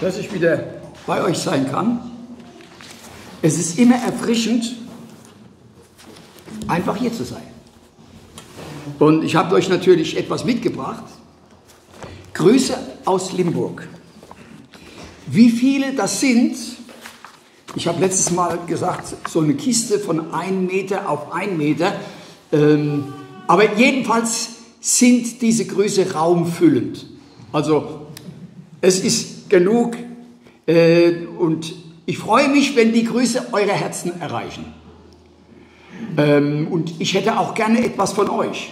dass ich wieder bei euch sein kann. Es ist immer erfrischend, einfach hier zu sein. Und ich habe euch natürlich etwas mitgebracht. Grüße aus Limburg. Wie viele das sind, ich habe letztes Mal gesagt, so eine Kiste von 1 Meter auf 1 Meter. Ähm, aber jedenfalls sind diese Grüße raumfüllend. Also es ist genug äh, und ich freue mich, wenn die Grüße eure Herzen erreichen. Ähm, und ich hätte auch gerne etwas von euch.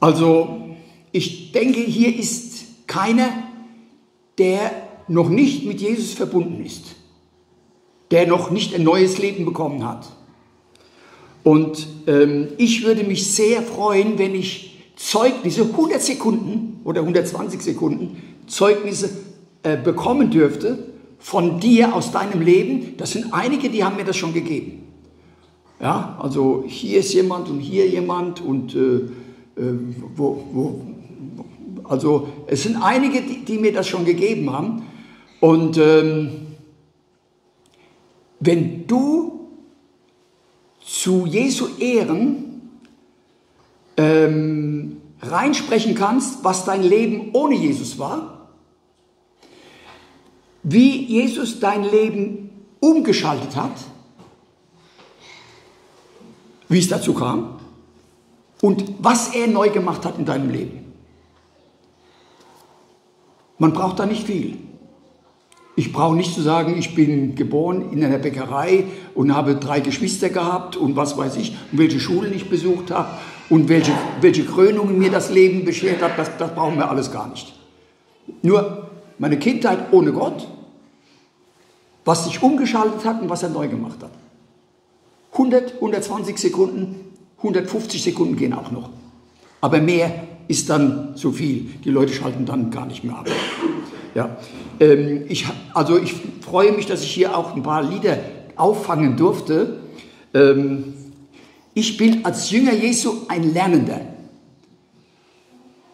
Also ich denke, hier ist keiner, der noch nicht mit Jesus verbunden ist, der noch nicht ein neues Leben bekommen hat. Und ähm, ich würde mich sehr freuen, wenn ich Zeugnisse, 100 Sekunden oder 120 Sekunden, Zeugnisse äh, bekommen dürfte von dir aus deinem Leben. Das sind einige, die haben mir das schon gegeben. Ja, also hier ist jemand und hier jemand und äh, äh, wo, wo, also es sind einige, die, die, mir das schon gegeben haben. Und ähm, wenn du zu Jesu Ehren ähm, reinsprechen kannst, was dein Leben ohne Jesus war, wie Jesus dein Leben umgeschaltet hat, wie es dazu kam und was er neu gemacht hat in deinem Leben. Man braucht da nicht viel. Ich brauche nicht zu sagen, ich bin geboren in einer Bäckerei und habe drei Geschwister gehabt und was weiß ich, welche Schulen ich besucht habe und welche, welche Krönungen mir das Leben beschert hat. Das, das brauchen wir alles gar nicht. Nur meine Kindheit ohne Gott, was sich umgeschaltet hat und was er neu gemacht hat. 100, 120 Sekunden, 150 Sekunden gehen auch noch. Aber mehr ist dann zu viel. Die Leute schalten dann gar nicht mehr ab. Ja, ähm, ich, also ich freue mich, dass ich hier auch ein paar Lieder auffangen durfte. Ähm, ich bin als Jünger Jesu ein Lernender.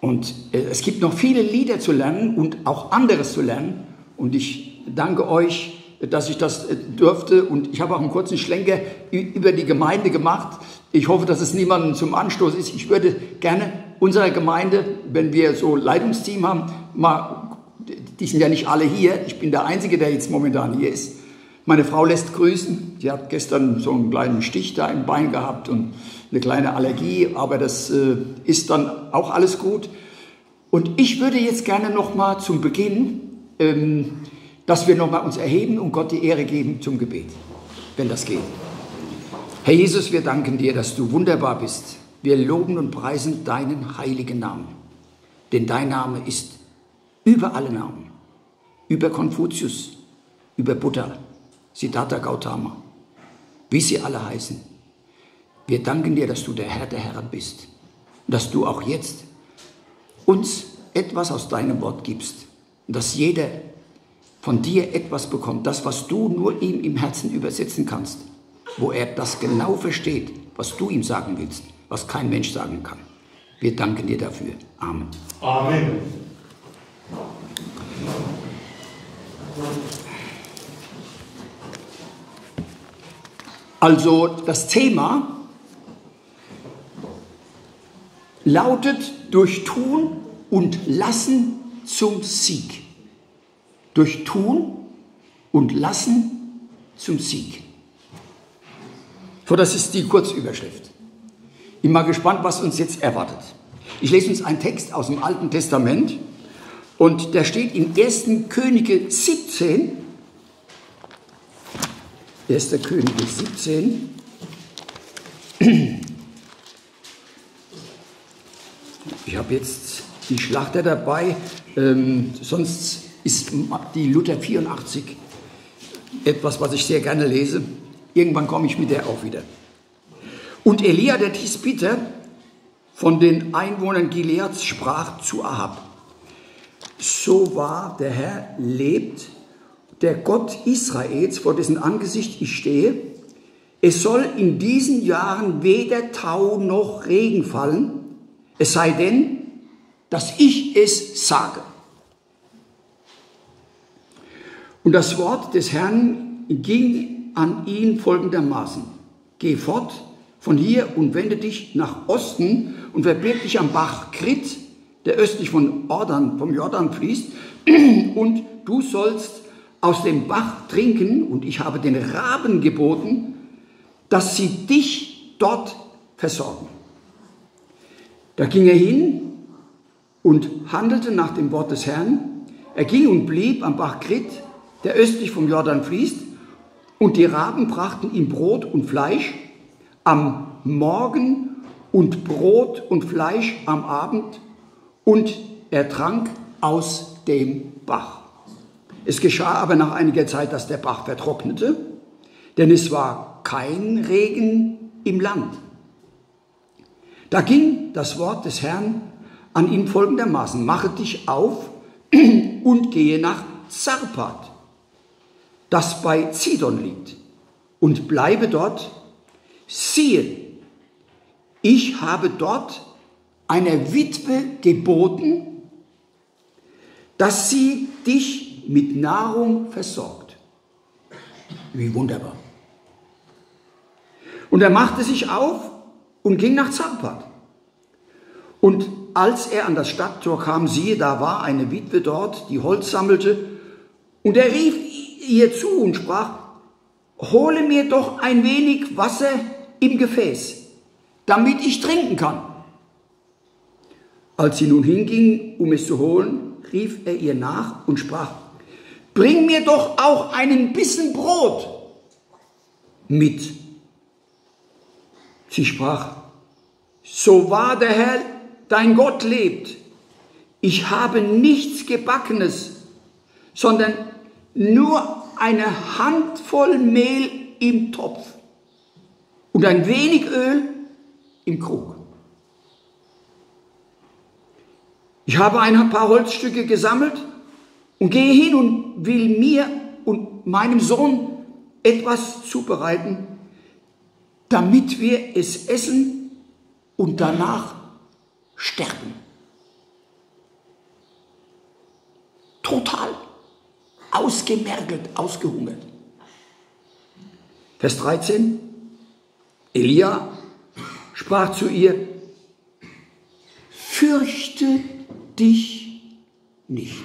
Und äh, es gibt noch viele Lieder zu lernen und auch anderes zu lernen. Und ich danke euch, dass ich das äh, durfte. Und ich habe auch einen kurzen Schlenker über die Gemeinde gemacht. Ich hoffe, dass es niemandem zum Anstoß ist. Ich würde gerne unserer Gemeinde, wenn wir so Leitungsteam haben, mal die sind ja nicht alle hier. Ich bin der Einzige, der jetzt momentan hier ist. Meine Frau lässt grüßen. Sie hat gestern so einen kleinen Stich da im Bein gehabt und eine kleine Allergie, aber das äh, ist dann auch alles gut. Und ich würde jetzt gerne noch mal zum Beginn, ähm, dass wir noch mal uns erheben und Gott die Ehre geben zum Gebet, wenn das geht. Herr Jesus, wir danken dir, dass du wunderbar bist. Wir loben und preisen deinen heiligen Namen, denn dein Name ist über alle Namen über Konfuzius, über Buddha, Siddhartha Gautama, wie sie alle heißen. Wir danken dir, dass du der Herr der Herren bist dass du auch jetzt uns etwas aus deinem Wort gibst dass jeder von dir etwas bekommt, das, was du nur ihm im Herzen übersetzen kannst, wo er das genau versteht, was du ihm sagen willst, was kein Mensch sagen kann. Wir danken dir dafür. Amen. Amen. Also das Thema lautet durch Tun und Lassen zum Sieg. Durch Tun und Lassen zum Sieg. So, das ist die Kurzüberschrift. Ich bin mal gespannt, was uns jetzt erwartet. Ich lese uns einen Text aus dem Alten Testament und der steht in 1. Könige 17, 1. Könige 17. Ich habe jetzt die Schlachter dabei, ähm, sonst ist die Luther 84 etwas, was ich sehr gerne lese. Irgendwann komme ich mit der auch wieder. Und Elia der Tisbiter von den Einwohnern Gileads sprach zu Ahab so wahr der Herr lebt, der Gott Israels, vor dessen Angesicht ich stehe, es soll in diesen Jahren weder Tau noch Regen fallen, es sei denn, dass ich es sage. Und das Wort des Herrn ging an ihn folgendermaßen. Geh fort von hier und wende dich nach Osten und verbirg dich am Bach Krit, der östlich von Jordan, vom Jordan fließt, und du sollst aus dem Bach trinken, und ich habe den Raben geboten, dass sie dich dort versorgen. Da ging er hin und handelte nach dem Wort des Herrn. Er ging und blieb am Bach Krit, der östlich vom Jordan fließt, und die Raben brachten ihm Brot und Fleisch am Morgen und Brot und Fleisch am Abend, und er trank aus dem Bach. Es geschah aber nach einiger Zeit, dass der Bach vertrocknete, denn es war kein Regen im Land. Da ging das Wort des Herrn an ihn folgendermaßen, mache dich auf und gehe nach Zarpat, das bei Zidon liegt, und bleibe dort. Siehe, ich habe dort einer Witwe geboten, dass sie dich mit Nahrung versorgt. Wie wunderbar. Und er machte sich auf und ging nach Zarpat. Und als er an das Stadttor kam, siehe, da war eine Witwe dort, die Holz sammelte, und er rief ihr zu und sprach, hole mir doch ein wenig Wasser im Gefäß, damit ich trinken kann. Als sie nun hinging, um es zu holen, rief er ihr nach und sprach, bring mir doch auch einen Bissen Brot mit. Sie sprach, so wahr der Herr, dein Gott lebt, ich habe nichts Gebackenes, sondern nur eine Handvoll Mehl im Topf und ein wenig Öl im Krug. Ich habe ein paar Holzstücke gesammelt und gehe hin und will mir und meinem Sohn etwas zubereiten, damit wir es essen und danach sterben. Total ausgemergelt, ausgehungert. Vers 13. Elia sprach zu ihr, fürchte dich nicht.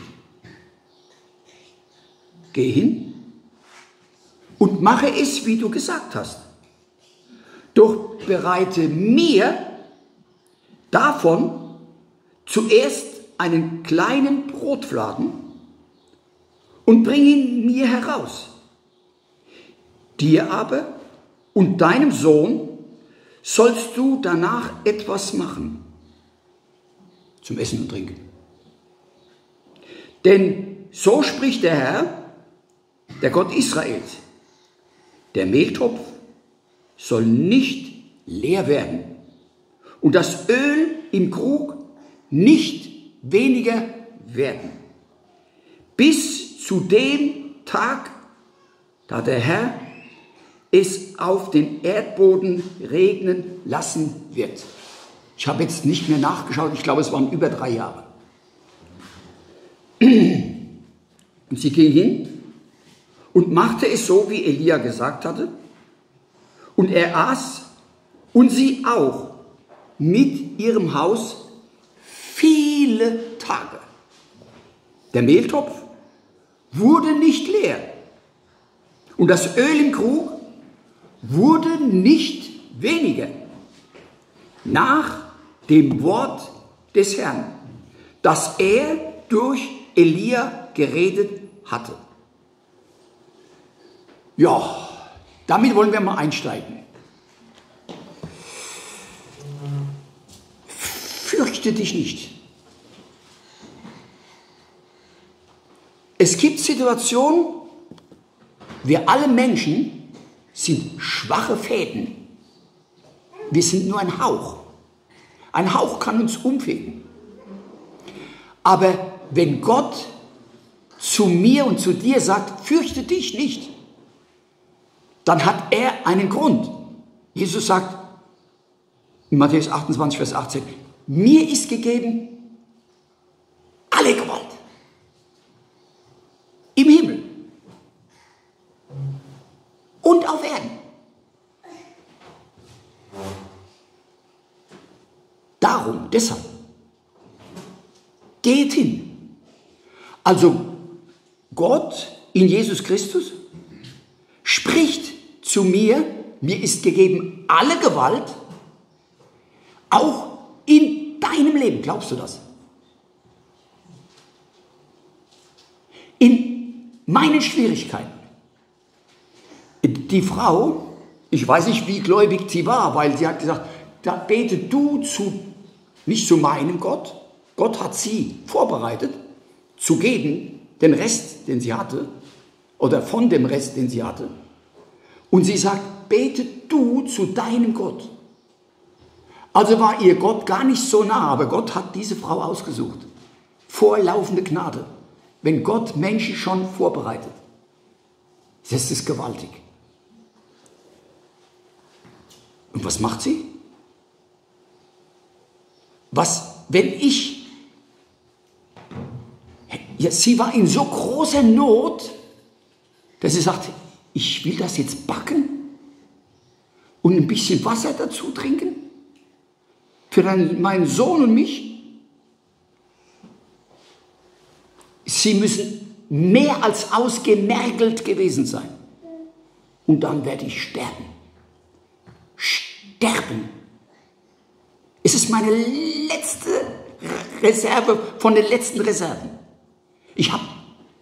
Geh hin und mache es, wie du gesagt hast. Doch bereite mir davon zuerst einen kleinen Brotfladen und bring ihn mir heraus. Dir aber und deinem Sohn sollst du danach etwas machen zum Essen und Trinken. Denn so spricht der Herr, der Gott Israels, der Mehltopf soll nicht leer werden und das Öl im Krug nicht weniger werden, bis zu dem Tag, da der Herr es auf den Erdboden regnen lassen wird. Ich habe jetzt nicht mehr nachgeschaut, ich glaube, es waren über drei Jahre. Und sie ging hin und machte es so, wie Elia gesagt hatte. Und er aß und sie auch mit ihrem Haus viele Tage. Der Mehltopf wurde nicht leer und das Öl im Krug wurde nicht weniger. Nach dem Wort des Herrn, das er durch Elia geredet hatte. Ja, damit wollen wir mal einsteigen. Fürchte dich nicht. Es gibt Situationen, wir alle Menschen sind schwache Fäden. Wir sind nur ein Hauch. Ein Hauch kann uns umfegen. Aber wenn Gott zu mir und zu dir sagt, fürchte dich nicht, dann hat er einen Grund. Jesus sagt in Matthäus 28, Vers 18, mir ist gegeben alle Gewalt im Himmel und auf Erden. Darum, deshalb, geht hin. Also Gott in Jesus Christus zu mir, mir ist gegeben alle Gewalt, auch in deinem Leben. Glaubst du das? In meinen Schwierigkeiten. Die Frau, ich weiß nicht, wie gläubig sie war, weil sie hat gesagt, da bete du zu, nicht zu meinem Gott. Gott hat sie vorbereitet, zu geben, den Rest, den sie hatte, oder von dem Rest, den sie hatte. Und sie sagt, bete du zu deinem Gott. Also war ihr Gott gar nicht so nah, aber Gott hat diese Frau ausgesucht. Vorlaufende Gnade. Wenn Gott Menschen schon vorbereitet, das ist gewaltig. Und was macht sie? Was, wenn ich, ja, sie war in so großer Not, dass sie sagt, ich will das jetzt backen und ein bisschen Wasser dazu trinken für meinen Sohn und mich. Sie müssen mehr als ausgemergelt gewesen sein. Und dann werde ich sterben sterben. Es ist meine letzte Reserve von den letzten Reserven. Ich habe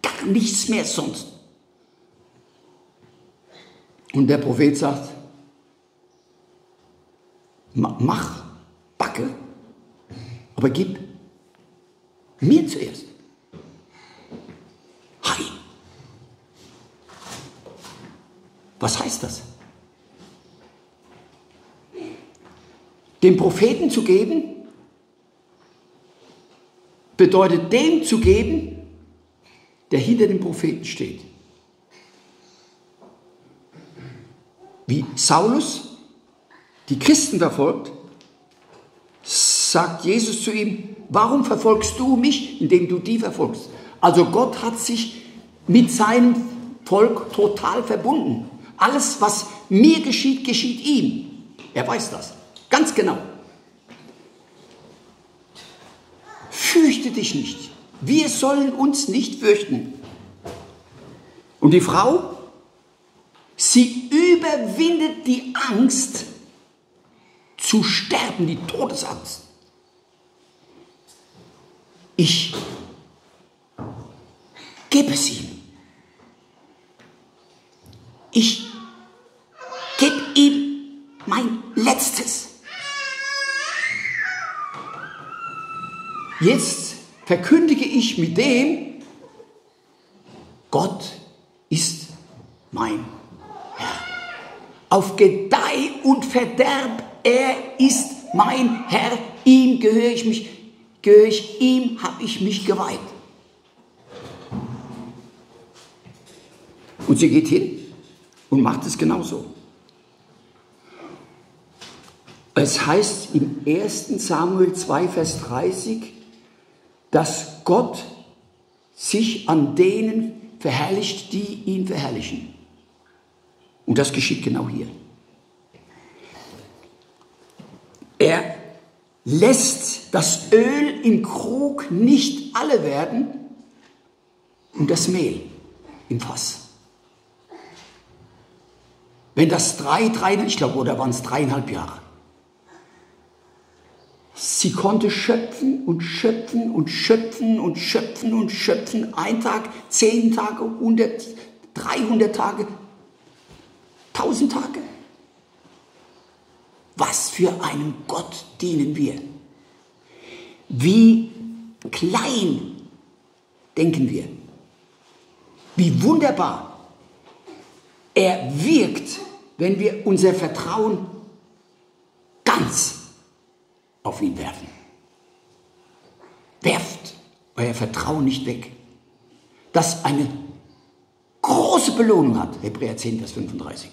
gar nichts mehr sonst. Und der Prophet sagt, mach, backe, aber gib mir zuerst. Hi. Was heißt das? dem Propheten zu geben, bedeutet dem zu geben, der hinter dem Propheten steht. Wie Saulus die Christen verfolgt, sagt Jesus zu ihm, warum verfolgst du mich, indem du die verfolgst? Also Gott hat sich mit seinem Volk total verbunden. Alles, was mir geschieht, geschieht ihm. Er weiß das. Ganz genau. Fürchte dich nicht. Wir sollen uns nicht fürchten. Und die Frau, sie überwindet die Angst zu sterben, die Todesangst. Ich gebe es ihm. Ich gebe ihm mein Letztes. Jetzt verkündige ich mit dem, Gott ist mein. Auf Gedeih und Verderb, er ist mein Herr, ihm gehöre ich mich, gehöre ich, ihm habe ich mich geweiht. Und sie geht hin und macht es genauso. Es heißt im 1. Samuel 2, Vers 30, dass Gott sich an denen verherrlicht, die ihn verherrlichen. Und das geschieht genau hier. Er lässt das Öl im Krug nicht alle werden und das Mehl im Fass. Wenn das drei, drei, ich glaube, oder waren es dreieinhalb Jahre, Sie konnte schöpfen und schöpfen und schöpfen und schöpfen und schöpfen. Ein Tag, zehn Tage, 100, 300 Tage, 1000 Tage. Was für einem Gott dienen wir? Wie klein denken wir? Wie wunderbar er wirkt, wenn wir unser Vertrauen ganz auf ihn werfen. Werft euer Vertrauen nicht weg. Das eine große Belohnung hat, Hebräer 10, Vers 35.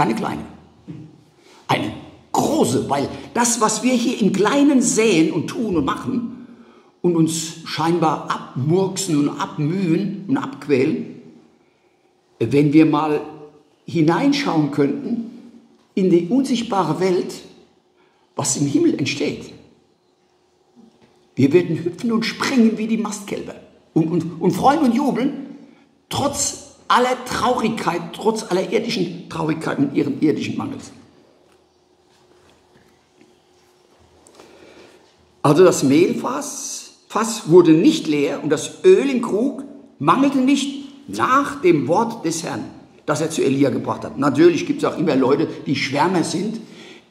Keine kleine. Eine große, weil das, was wir hier im Kleinen säen und tun und machen und uns scheinbar abmurksen und abmühen und abquälen, wenn wir mal hineinschauen könnten in die unsichtbare Welt, was im Himmel entsteht. Wir werden hüpfen und springen wie die Mastkälber und, und, und freuen und jubeln, trotz aller Traurigkeit, trotz aller irdischen Traurigkeit und ihren irdischen Mangels. Also das Mehlfass Fass wurde nicht leer und das Öl im Krug mangelte nicht nach dem Wort des Herrn, das er zu Elia gebracht hat. Natürlich gibt es auch immer Leute, die Schwärmer sind.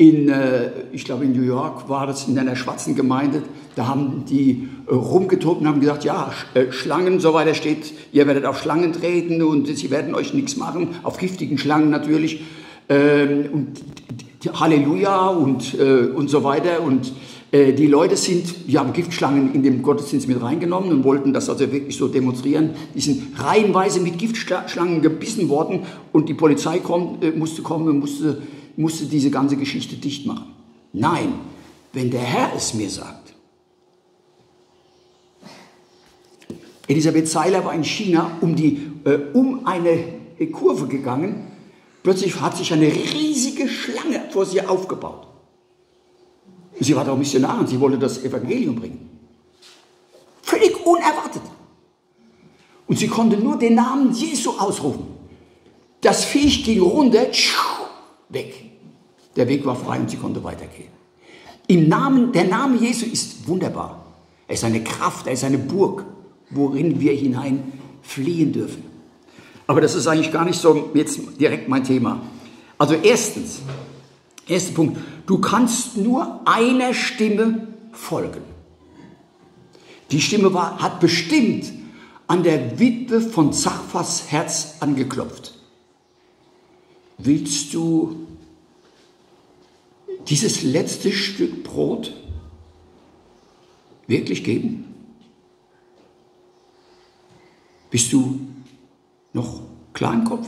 In, äh, ich glaube in New York war das in einer schwarzen Gemeinde, da haben die äh, rumgetobt und haben gesagt, ja, äh, Schlangen, so weiter steht, ihr werdet auf Schlangen treten und sie werden euch nichts machen, auf giftigen Schlangen natürlich. Ähm, und Halleluja und, und so weiter. Und die Leute sind, die haben Giftschlangen in den Gottesdienst mit reingenommen und wollten das also wirklich so demonstrieren. Die sind reihenweise mit Giftschlangen gebissen worden und die Polizei kommt, musste kommen und musste, musste diese ganze Geschichte dicht machen. Nein, wenn der Herr es mir sagt. Elisabeth Seiler war in China um, die, äh, um eine Kurve gegangen. Plötzlich hat sich eine riesige Schlange vor sie aufgebaut. Sie war doch Missionarin, sie wollte das Evangelium bringen. Völlig unerwartet. Und sie konnte nur den Namen Jesu ausrufen. Das Viech ging runter, weg. Der Weg war frei und sie konnte weitergehen. Im Namen, der Name Jesu ist wunderbar. Er ist eine Kraft, er ist eine Burg, worin wir hinein fliehen dürfen. Aber das ist eigentlich gar nicht so jetzt direkt mein Thema. Also erstens, erster Punkt, Du kannst nur einer Stimme folgen. Die Stimme war, hat bestimmt an der Witwe von Zachfas Herz angeklopft. Willst du dieses letzte Stück Brot wirklich geben? Bist du noch klar im Kopf?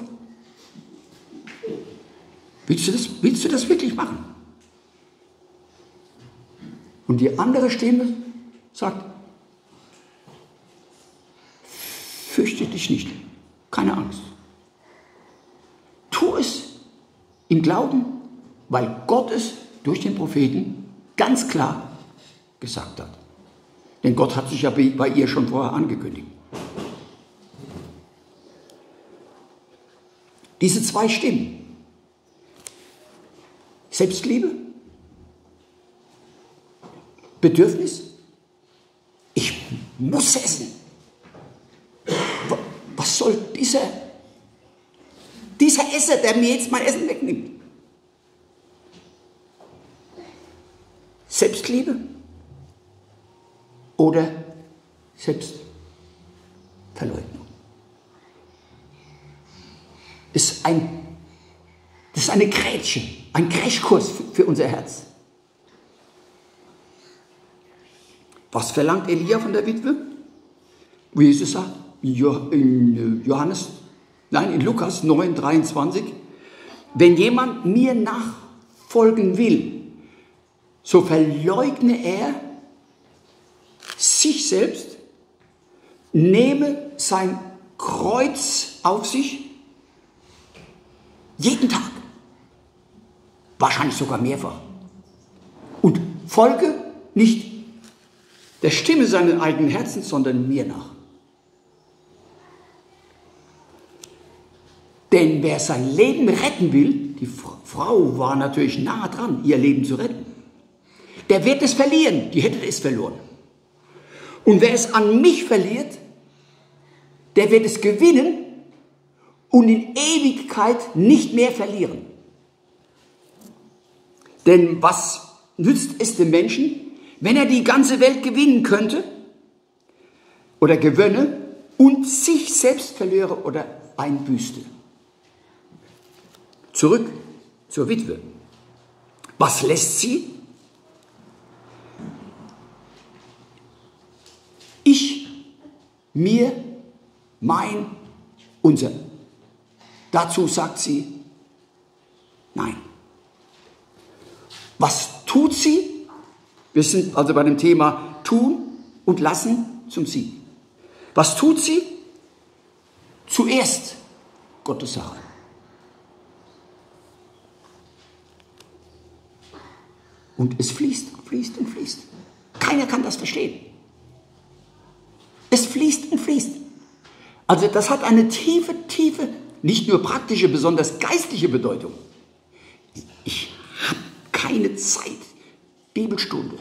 Willst du das, willst du das wirklich machen? Und die andere Stimme sagt, fürchte dich nicht, keine Angst. Tu es im Glauben, weil Gott es durch den Propheten ganz klar gesagt hat. Denn Gott hat sich ja bei ihr schon vorher angekündigt. Diese zwei Stimmen, Selbstliebe Bedürfnis? Ich muss essen. Was soll dieser, dieser Esser, der mir jetzt mein Essen wegnimmt? Selbstliebe oder Selbstverleugnung? Das ist, ein, das ist eine Grätsche, ein Crashkurs für, unser Herz. Was verlangt Elia von der Witwe? Wie Jesus sagt, in Johannes, nein, in Lukas 9, 23, wenn jemand mir nachfolgen will, so verleugne er sich selbst, nehme sein Kreuz auf sich, jeden Tag, wahrscheinlich sogar mehrfach, und folge nicht der Stimme seines eigenen Herzens, sondern mir nach. Denn wer sein Leben retten will, die Frau war natürlich nah dran, ihr Leben zu retten, der wird es verlieren, die hätte es verloren. Und wer es an mich verliert, der wird es gewinnen und in Ewigkeit nicht mehr verlieren. Denn was nützt es dem Menschen, wenn er die ganze Welt gewinnen könnte oder gewönne und sich selbst verlöre oder einbüßte. Zurück zur Witwe. Was lässt sie? Mir, mein, unser. Dazu sagt sie nein. Was tut sie? Wir sind also bei dem Thema tun und lassen zum Sieg. Was tut sie? Zuerst Gottes Sache. Und es fließt, fließt und fließt. Keiner kann das verstehen. Es fließt und fließt. Also das hat eine tiefe, tiefe, nicht nur praktische, besonders geistliche Bedeutung. Ich habe keine Zeit. Bibelstunde,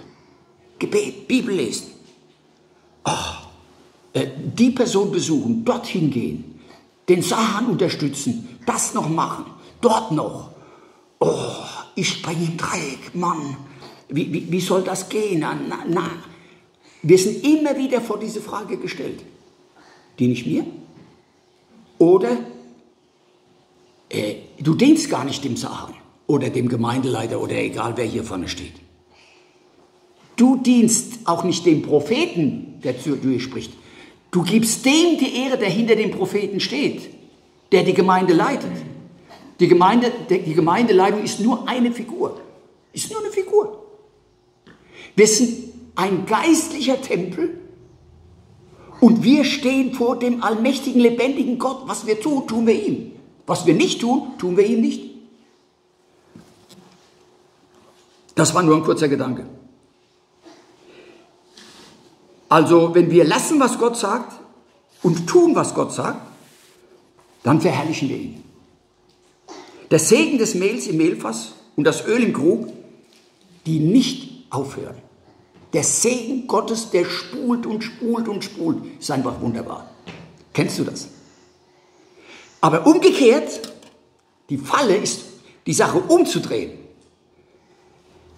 Gebet, Bibel lesen. Oh, äh, die Person besuchen, dorthin gehen, den Sahan unterstützen, das noch machen, dort noch. Oh, ich springe im Dreieck, Mann. Wie, wie, wie soll das gehen? Na, na, Wir sind immer wieder vor diese Frage gestellt. Die nicht mir? Oder äh, du dienst gar nicht dem Sachen oder dem Gemeindeleiter oder egal wer hier vorne steht. Du dienst auch nicht dem Propheten, der zu dir spricht. Du gibst dem die Ehre, der hinter dem Propheten steht, der die Gemeinde leitet. Die, Gemeinde, die Gemeindeleitung ist nur eine Figur. Ist nur eine Figur. Wir sind ein geistlicher Tempel und wir stehen vor dem allmächtigen, lebendigen Gott. Was wir tun, tun wir ihm. Was wir nicht tun, tun wir ihm nicht. Das war nur ein kurzer Gedanke. Also, wenn wir lassen, was Gott sagt und tun, was Gott sagt, dann verherrlichen wir ihn. Der Segen des Mehls im Mehlfass und das Öl im Krug, die nicht aufhören. Der Segen Gottes, der spult und spult und spult, ist einfach wunderbar. Kennst du das? Aber umgekehrt, die Falle ist, die Sache umzudrehen.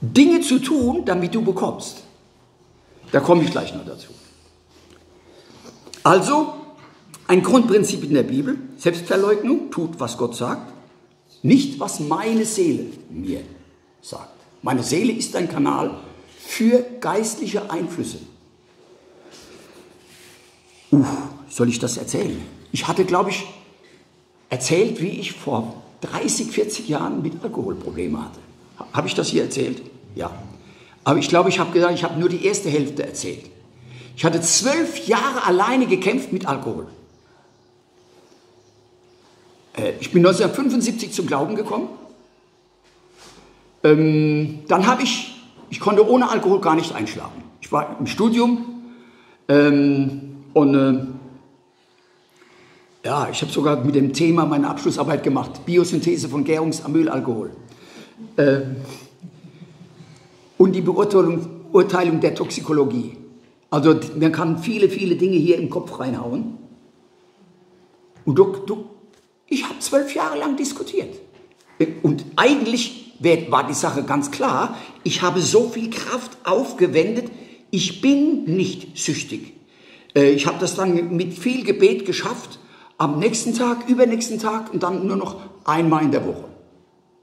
Dinge zu tun, damit du bekommst. Da komme ich gleich noch dazu. Also, ein Grundprinzip in der Bibel, Selbstverleugnung, tut, was Gott sagt, nicht, was meine Seele mir sagt. Meine Seele ist ein Kanal für geistliche Einflüsse. Uh, soll ich das erzählen? Ich hatte, glaube ich, erzählt, wie ich vor 30, 40 Jahren mit Alkoholprobleme hatte. Habe ich das hier erzählt? Ja. Aber ich glaube, ich habe gesagt, ich habe nur die erste Hälfte erzählt. Ich hatte zwölf Jahre alleine gekämpft mit Alkohol. Äh, ich bin 1975 zum Glauben gekommen. Ähm, dann habe ich, ich konnte ohne Alkohol gar nicht einschlafen. Ich war im Studium ähm, und äh, ja, ich habe sogar mit dem Thema meine Abschlussarbeit gemacht, Biosynthese von Gärungsamylalkohol. Äh, und die Beurteilung Urteilung der Toxikologie. Also man kann viele, viele Dinge hier im Kopf reinhauen. Und du, du, ich habe zwölf Jahre lang diskutiert. Und eigentlich war die Sache ganz klar. Ich habe so viel Kraft aufgewendet. Ich bin nicht süchtig. Äh, ich habe das dann mit viel Gebet geschafft am nächsten Tag, übernächsten Tag und dann nur noch einmal in der Woche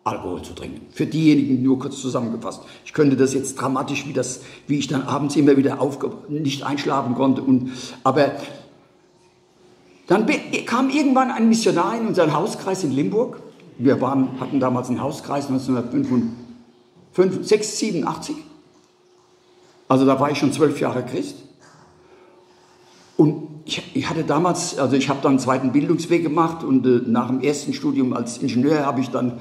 Alkohol zu trinken. Für diejenigen nur kurz zusammengefasst. Ich könnte das jetzt dramatisch, wie, das, wie ich dann abends immer wieder aufge nicht einschlafen konnte. Und, aber dann kam irgendwann ein Missionar in unseren Hauskreis in Limburg. Wir waren, hatten damals einen Hauskreis 1987. Also da war ich schon zwölf Jahre Christ. Und ich, ich, hatte damals, also ich habe dann einen zweiten Bildungsweg gemacht und äh, nach dem ersten Studium als Ingenieur habe ich dann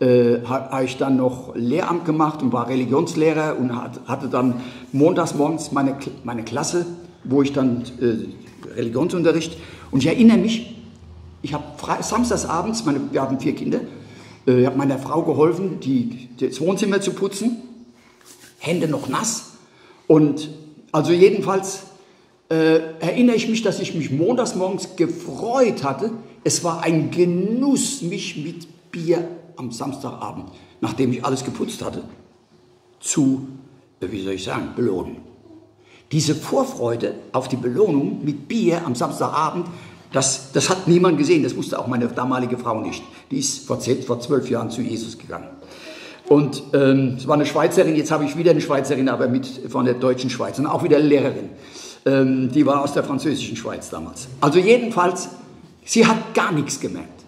äh, habe ich dann noch Lehramt gemacht und war Religionslehrer und hat, hatte dann montags morgens meine, meine Klasse, wo ich dann äh, Religionsunterricht und ich erinnere mich, ich habe samstags abends, meine, wir haben vier Kinder, äh, ich habe meiner Frau geholfen, die, das Wohnzimmer zu putzen, Hände noch nass und also jedenfalls äh, erinnere ich mich, dass ich mich montags morgens gefreut hatte. Es war ein Genuss, mich mit Bier am Samstagabend, nachdem ich alles geputzt hatte, zu, äh, wie soll ich sagen, belohnen. Diese Vorfreude auf die Belohnung mit Bier am Samstagabend, das, das hat niemand gesehen, das wusste auch meine damalige Frau nicht. Die ist vor, zehn, vor zwölf Jahren zu Jesus gegangen. Und ähm, es war eine Schweizerin, jetzt habe ich wieder eine Schweizerin, aber mit, von der deutschen Schweiz und auch wieder eine Lehrerin. Ähm, die war aus der französischen Schweiz damals. Also jedenfalls, sie hat gar nichts gemerkt.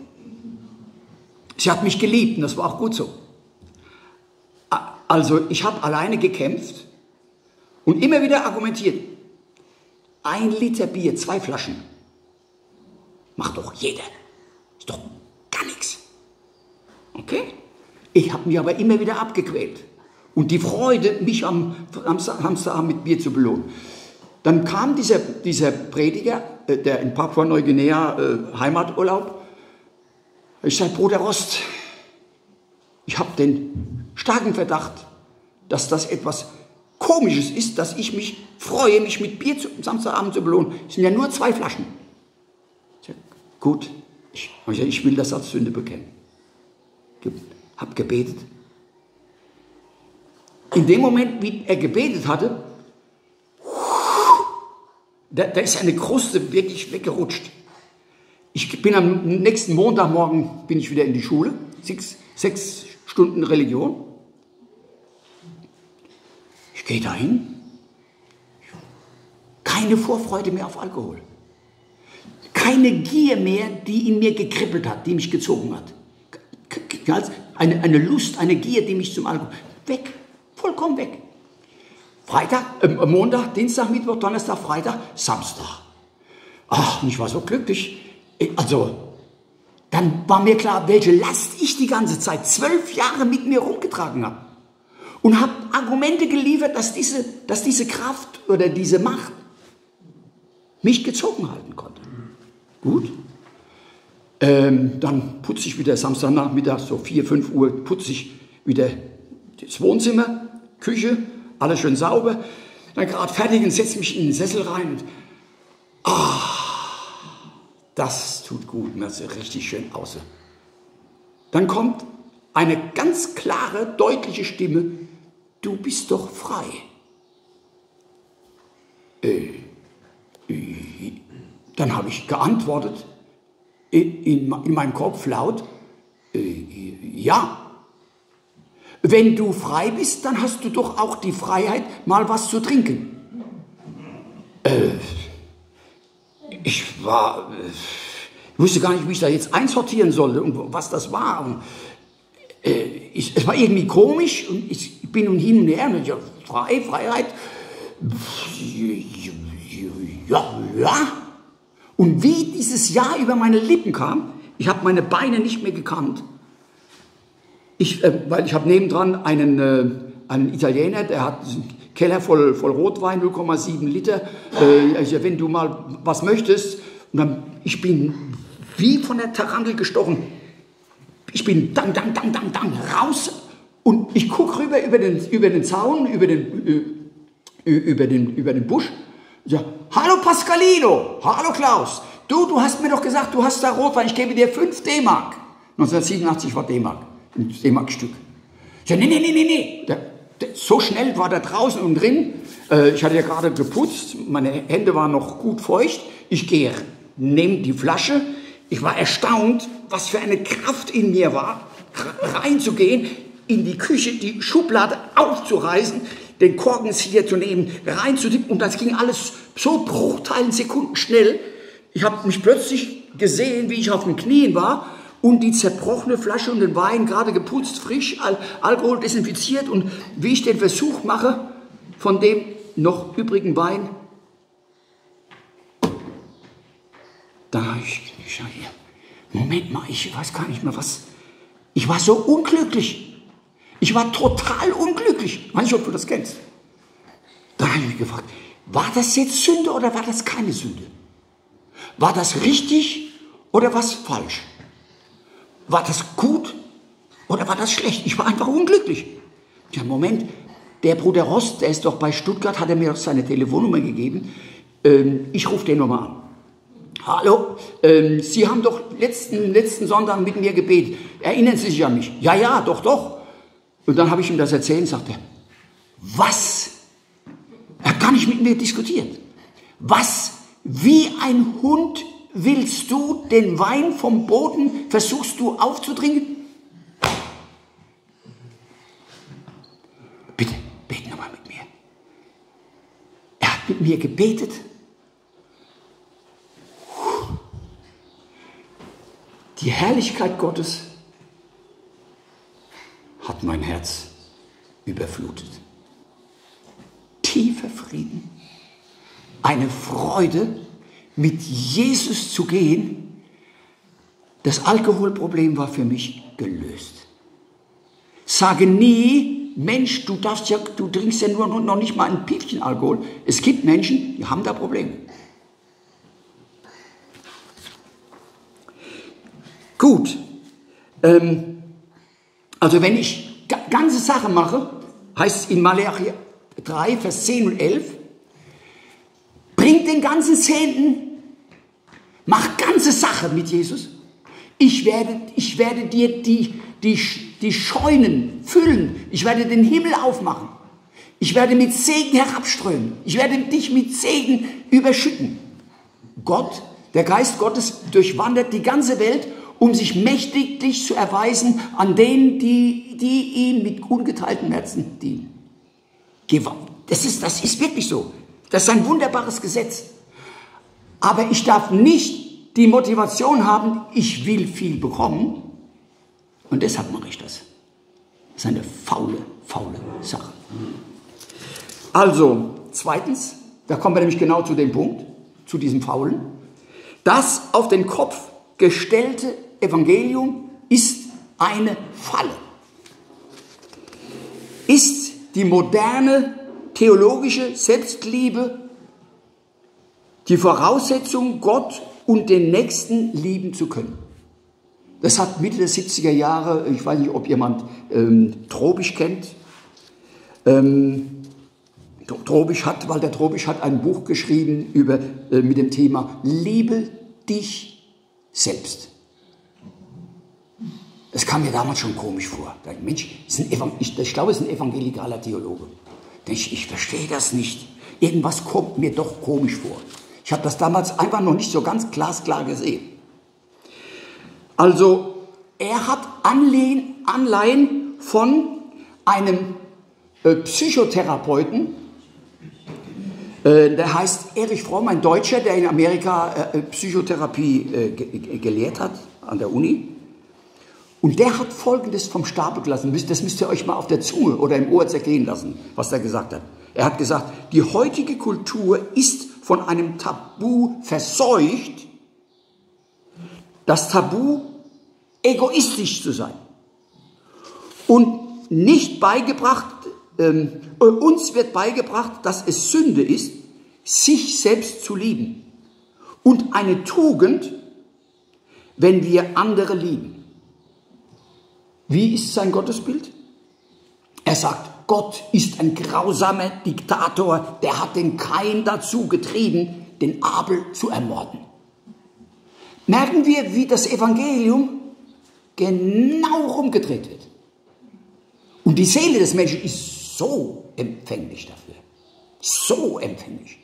Sie hat mich geliebt und das war auch gut so. Also ich habe alleine gekämpft und immer wieder argumentiert. Ein Liter Bier, zwei Flaschen. Macht doch jeder. Ist doch gar nichts. Okay? Ich habe mich aber immer wieder abgequält. und die Freude, mich am, am Samstagabend mit Bier zu belohnen. Dann kam dieser, dieser Prediger, äh, der in Papua-Neuguinea äh, Heimaturlaub. Ich sage, Bruder Rost, ich habe den starken Verdacht, dass das etwas Komisches ist, dass ich mich freue, mich mit Bier zu, Samstagabend zu belohnen. Es sind ja nur zwei Flaschen. Ich sag, gut, ich, ich will das als Sünde bekennen. Hab gebetet. In dem Moment, wie er gebetet hatte, da, da ist eine Kruste wirklich weggerutscht. Ich bin am nächsten Montagmorgen bin ich wieder in die Schule, sechs, sechs Stunden Religion. Ich gehe dahin, keine Vorfreude mehr auf Alkohol, keine Gier mehr, die in mir gekribbelt hat, die mich gezogen hat. Eine, eine Lust, eine Gier, die mich zum Alkohol. Weg, vollkommen weg. Freitag, äh, Montag, Dienstag, Mittwoch, Donnerstag, Freitag, Samstag. Ach, ich war so glücklich. Also, dann war mir klar, welche Last ich die ganze Zeit, zwölf Jahre mit mir rumgetragen habe. Und habe Argumente geliefert, dass diese, dass diese Kraft oder diese Macht mich gezogen halten konnte. Gut. Ähm, dann putze ich wieder Samstagnachmittag, so 4, 5 Uhr, putze ich wieder das Wohnzimmer, Küche, alles schön sauber. Dann gerade fertig und setze mich in den Sessel rein und ah, das tut gut, mir ist richtig schön aus. Dann kommt eine ganz klare, deutliche Stimme, du bist doch frei. Äh, äh, dann habe ich geantwortet, in, in, in meinem Kopf laut, äh, ja, wenn du frei bist, dann hast du doch auch die Freiheit, mal was zu trinken. Äh, ich war, äh, ich wusste gar nicht, wie ich da jetzt einsortieren sollte und was das war. Und, äh, ich, es war irgendwie komisch und ich bin nun hin und her und ja, frei, Freiheit. Ja, ja. Und wie dieses Ja über meine Lippen kam, ich habe meine Beine nicht mehr gekannt. Ich, äh, weil ich habe nebendran einen, äh, einen Italiener, der hat einen Keller voll, voll Rotwein, 0,7 Liter. Äh, wenn du mal was möchtest, und dann, ich bin wie von der Tarantel gestochen. Ich bin dang, dang, dang, dang, dang, raus und ich gucke rüber über den, über den Zaun, über den, äh, über den, über den Busch. Ja, hallo Pascalino, hallo Klaus. Du, du hast mir doch gesagt, du hast da Rotwein, ich gebe dir 5 D-Mark. 1987 war D-Mark ein D-Mark-Stück. Sage, nee, nee, nee, nee, nee. Der, der, so schnell war der draußen und drin. Äh, ich hatte ja gerade geputzt, meine Hände waren noch gut feucht. Ich gehe, nehme die Flasche. Ich war erstaunt, was für eine Kraft in mir war, reinzugehen, in die Küche, die Schublade aufzureißen, den Korkenzieher zu nehmen, reinzudicken. Und das ging alles so bruchteilen Sekunden schnell. Ich habe mich plötzlich gesehen, wie ich auf den Knien war und die zerbrochene Flasche und den Wein gerade geputzt, frisch, Al Alkohol desinfiziert und wie ich den Versuch mache, von dem noch übrigen Wein, da ich, ich hier, Moment mal, ich weiß gar nicht mehr was. Ich war so unglücklich. Ich war total unglücklich. Ich weiß nicht, ob du das kennst. Da habe ich mich gefragt, war das jetzt Sünde oder war das keine Sünde? War das richtig oder was falsch? War das gut oder war das schlecht? Ich war einfach unglücklich. Ja, Moment, der Bruder Rost, der ist doch bei Stuttgart, hat er mir seine Telefonnummer gegeben. Ähm, ich rufe den nochmal an. Hallo, ähm, Sie haben doch letzten, letzten Sonntag mit mir gebetet. Erinnern Sie sich an mich? Ja, ja, doch, doch. Und dann habe ich ihm das erzählt und sagte, was? Er gar nicht mit mir diskutiert. Was? Wie ein Hund willst du den Wein vom Boden, versuchst du aufzudringen? Bitte, beten nochmal mit mir. Er hat mit mir gebetet. Die Herrlichkeit Gottes mein Herz überflutet. Tiefer Frieden, eine Freude, mit Jesus zu gehen, das Alkoholproblem war für mich gelöst. Sage nie, Mensch, du darfst ja, du trinkst ja nur noch nicht mal ein Piefchen Alkohol. Es gibt Menschen, die haben da Probleme. Gut. Ähm, also wenn ich ganze Sachen mache, heißt in Malachi 3, Vers 10 und 11, bringt den ganzen Zehnten, mach ganze Sache mit Jesus. Ich werde, ich werde dir die, die, die Scheunen füllen. Ich werde den Himmel aufmachen. Ich werde mit Segen herabströmen. Ich werde dich mit Segen überschütten. Gott, der Geist Gottes durchwandert die ganze Welt um sich mächtiglich zu erweisen an denen, die, die ihm mit ungeteiltem Herzen dienen. Das ist, das ist wirklich so. Das ist ein wunderbares Gesetz. Aber ich darf nicht die Motivation haben, ich will viel bekommen. Und deshalb mache ich das. Das ist eine faule, faule Sache. Also, zweitens, da kommen wir nämlich genau zu dem Punkt, zu diesem Faulen. Das auf den Kopf gestellte Evangelium ist eine Falle. Ist die moderne theologische Selbstliebe die Voraussetzung, Gott und den Nächsten lieben zu können. Das hat Mitte der 70er Jahre, ich weiß nicht, ob jemand ähm, Trobisch kennt. Ähm, Trobisch hat, Walter Trobisch hat ein Buch geschrieben über, äh, mit dem Thema Liebe dich selbst. Das kam mir damals schon komisch vor. Mensch, ich, ich glaube, es ist ein evangelikaler Theologe. Ich, ich verstehe das nicht. Irgendwas kommt mir doch komisch vor. Ich habe das damals einfach noch nicht so ganz glasklar gesehen. Also, er hat Anleihen, Anleihen von einem äh, Psychotherapeuten, äh, der heißt Erich Fromm, ein Deutscher, der in Amerika äh, äh Psychotherapie gelehrt hat an der Uni. Und der hat Folgendes vom Stapel gelassen. Das müsst ihr euch mal auf der Zunge oder im Ohr zergehen lassen, was er gesagt hat. Er hat gesagt, die heutige Kultur ist von einem Tabu verseucht, das Tabu egoistisch zu sein. Und nicht beigebracht, ähm, uns wird beigebracht, dass es Sünde ist, sich selbst zu lieben. Und eine Tugend, wenn wir andere lieben. Wie ist sein Gottesbild? Er sagt, Gott ist ein grausamer Diktator, der hat den Kain dazu getrieben, den Abel zu ermorden. Merken wir, wie das Evangelium genau rumgedreht wird. Und die Seele des Menschen ist so empfänglich dafür. So empfänglich.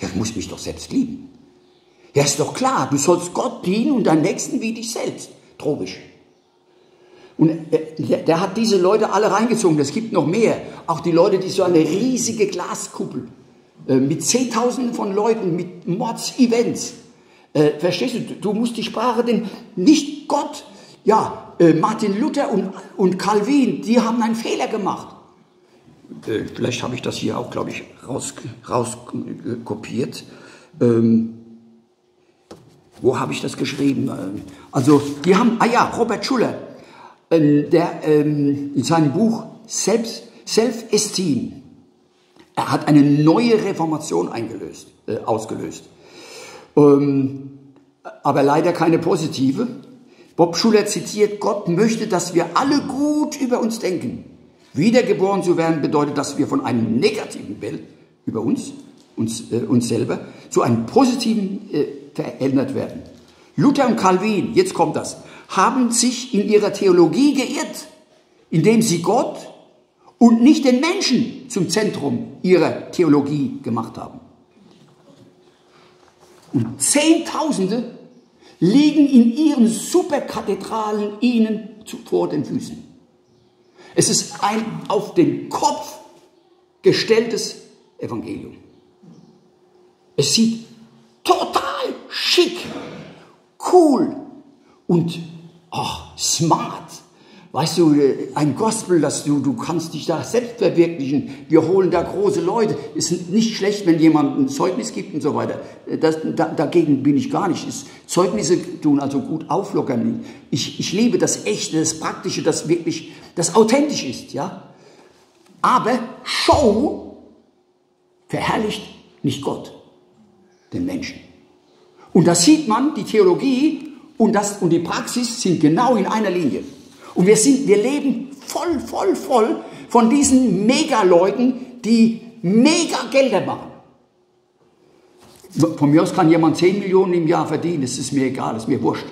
Ja, ich muss mich doch selbst lieben. Ja, ist doch klar, du sollst Gott dienen und deinen Nächsten wie dich selbst. Trobisch. Und äh, der hat diese Leute alle reingezogen. Es gibt noch mehr. Auch die Leute, die so eine riesige Glaskuppel äh, mit Zehntausenden von Leuten, mit Mords-Events. Äh, verstehst du? Du musst die Sprache denn nicht Gott. Ja, Martin Luther und, und Calvin, die haben einen Fehler gemacht. vielleicht habe ich das hier auch, glaube ich, rauskopiert. Raus ähm, wo habe ich das geschrieben? Also, die haben, ah ja, Robert Schuller, ähm, der ähm, in seinem Buch Self-Esteem, er hat eine neue Reformation eingelöst, äh, ausgelöst. Ähm, aber leider keine positive. Bob Schuller zitiert, Gott möchte, dass wir alle gut über uns denken. Wiedergeboren zu werden bedeutet, dass wir von einem negativen Bild über uns, uns, äh, uns selber, zu einem positiven äh, verändert werden. Luther und Calvin, jetzt kommt das, haben sich in ihrer Theologie geirrt, indem sie Gott und nicht den Menschen zum Zentrum ihrer Theologie gemacht haben. Und Zehntausende liegen in ihren Superkathedralen ihnen vor den Füßen. Es ist ein auf den Kopf gestelltes Evangelium. Es sieht total schick, cool und ach, smart. Weißt du, ein Gospel, dass du, du kannst dich da selbst verwirklichen. Wir holen da große Leute. Ist nicht schlecht, wenn jemand ein Zeugnis gibt und so weiter. Das, da, dagegen bin ich gar nicht. Es, Zeugnisse tun also gut auflockern. Ich, ich liebe das Echte, das Praktische, das wirklich, das authentisch ist, ja. Aber Show verherrlicht nicht Gott, den Menschen. Und das sieht man, die Theologie und, das, und die Praxis sind genau in einer Linie. Und wir, sind, wir leben voll, voll, voll von diesen Megaleuten, die mega Gelder machen. Von mir aus kann jemand 10 Millionen im Jahr verdienen, das ist mir egal, das ist mir wurscht.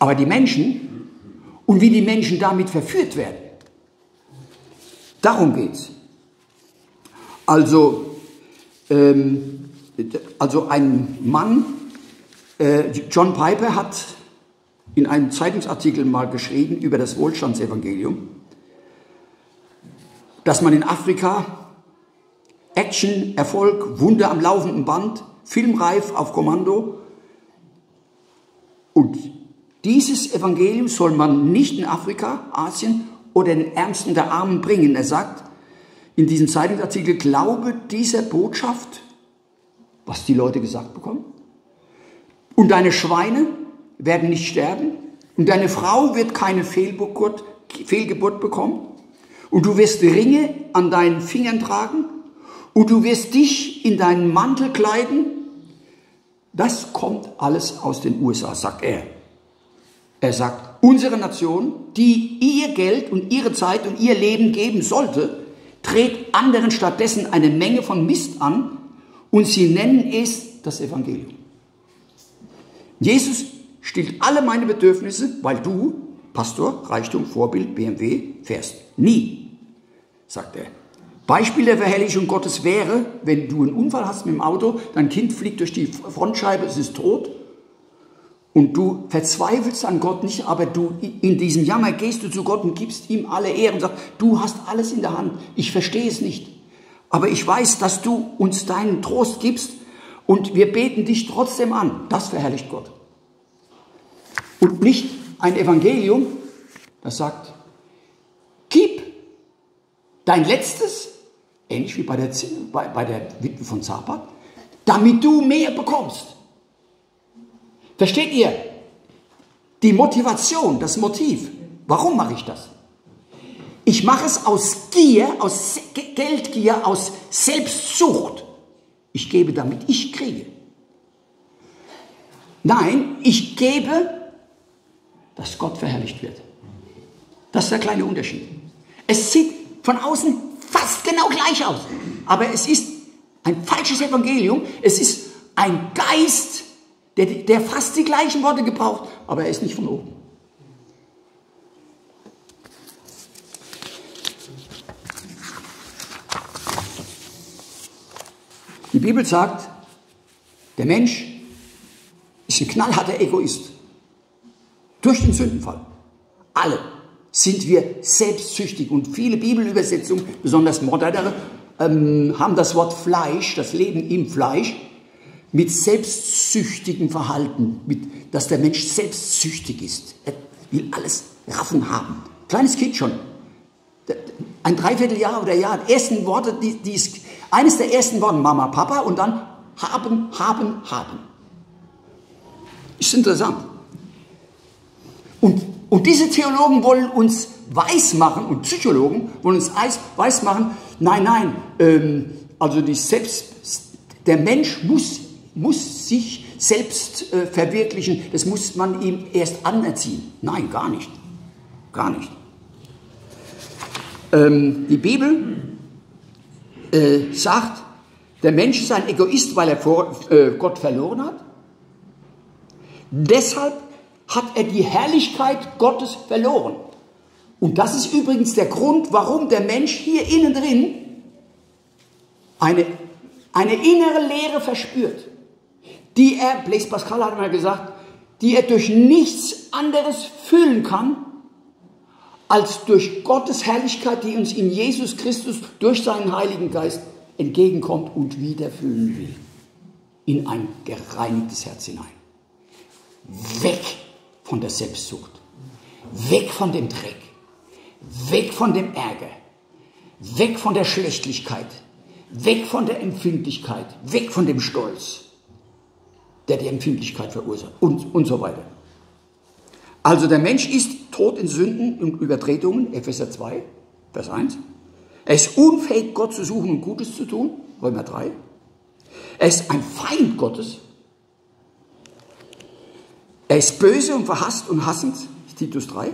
Aber die Menschen und wie die Menschen damit verführt werden, darum geht es. Also, ähm, also ein Mann, John Piper hat in einem Zeitungsartikel mal geschrieben über das Wohlstandsevangelium, dass man in Afrika Action, Erfolg, Wunder am laufenden Band, filmreif auf Kommando. Und dieses Evangelium soll man nicht in Afrika, Asien oder den Ärmsten der Armen bringen. Er sagt in diesem Zeitungsartikel, glaube dieser Botschaft, was die Leute gesagt bekommen. Und deine Schweine werden nicht sterben. Und deine Frau wird keine Fehlgeburt, Fehlgeburt bekommen. Und du wirst Ringe an deinen Fingern tragen und du wirst dich in deinen Mantel kleiden. Das kommt alles aus den USA, sagt er. Er sagt, unsere Nation, die ihr Geld und ihre Zeit und ihr Leben geben sollte, dreht anderen stattdessen eine Menge von Mist an und sie nennen es das Evangelium. Jesus stillt alle meine Bedürfnisse, weil du, Pastor, Reichtum, Vorbild, BMW, fährst. Nie, sagt er. Beispiel der Verherrlichung Gottes wäre, wenn du einen Unfall hast mit dem Auto, dein Kind fliegt durch die Frontscheibe, es ist tot und du verzweifelst an Gott nicht, aber du in diesem Jammer gehst du zu Gott und gibst ihm alle Ehre und sagst, du hast alles in der Hand, ich verstehe es nicht, aber ich weiß, dass du uns deinen Trost gibst und wir beten dich trotzdem an. Das verherrlicht Gott. Und nicht ein Evangelium, das sagt, gib dein Letztes ähnlich wie bei der, bei, bei der Witwe von Zapat, damit du mehr bekommst. Versteht ihr? Die Motivation, das Motiv. Warum mache ich das? Ich mache es aus Gier, aus Geldgier, aus Selbstsucht. Ich gebe, damit ich kriege. Nein, ich gebe, dass Gott verherrlicht wird. Das ist der kleine Unterschied. Es sieht von außen fast genau gleich aus. Aber es ist ein falsches Evangelium. Es ist ein Geist, der, der fast die gleichen Worte gebraucht, aber er ist nicht von oben. Die Bibel sagt, der Mensch ist ein knallharter Egoist. Durch den Sündenfall. Alle sind wir selbstsüchtig. Und viele Bibelübersetzungen, besonders modernere, ähm, haben das Wort Fleisch, das Leben im Fleisch, mit selbstsüchtigem Verhalten, mit, dass der Mensch selbstsüchtig ist. Er will alles raffen haben. Kleines Kind schon. Ein Dreivierteljahr oder Jahr, ersten Worte, die, die ist, eines der ersten Worte, Mama, Papa, und dann haben, haben, haben. Ist interessant. Und und diese Theologen wollen uns weismachen und Psychologen wollen uns weismachen, nein, nein, ähm, also die selbst, der Mensch muss, muss sich selbst äh, verwirklichen, das muss man ihm erst anerziehen. Nein, gar nicht. Gar nicht. Ähm, die Bibel äh, sagt, der Mensch ist ein Egoist, weil er vor, äh, Gott verloren hat. Deshalb hat er die Herrlichkeit Gottes verloren. Und das ist übrigens der Grund, warum der Mensch hier innen drin eine, eine innere Leere verspürt, die er, Blaise Pascal hat mal gesagt, die er durch nichts anderes füllen kann, als durch Gottes Herrlichkeit, die uns in Jesus Christus durch seinen Heiligen Geist entgegenkommt und wieder füllen will. In ein gereinigtes Herz hinein. Weg von der Selbstsucht. Weg von dem Dreck. Weg von dem Ärger. Weg von der Schlechtlichkeit. Weg von der Empfindlichkeit. Weg von dem Stolz, der die Empfindlichkeit verursacht. Und, und so weiter. Also der Mensch ist tot in Sünden und Übertretungen, Epheser 2, Vers 1. Er ist unfähig, Gott zu suchen und Gutes zu tun, Römer 3. Er ist ein Feind Gottes. Er ist böse und verhasst und hassend, Titus 3.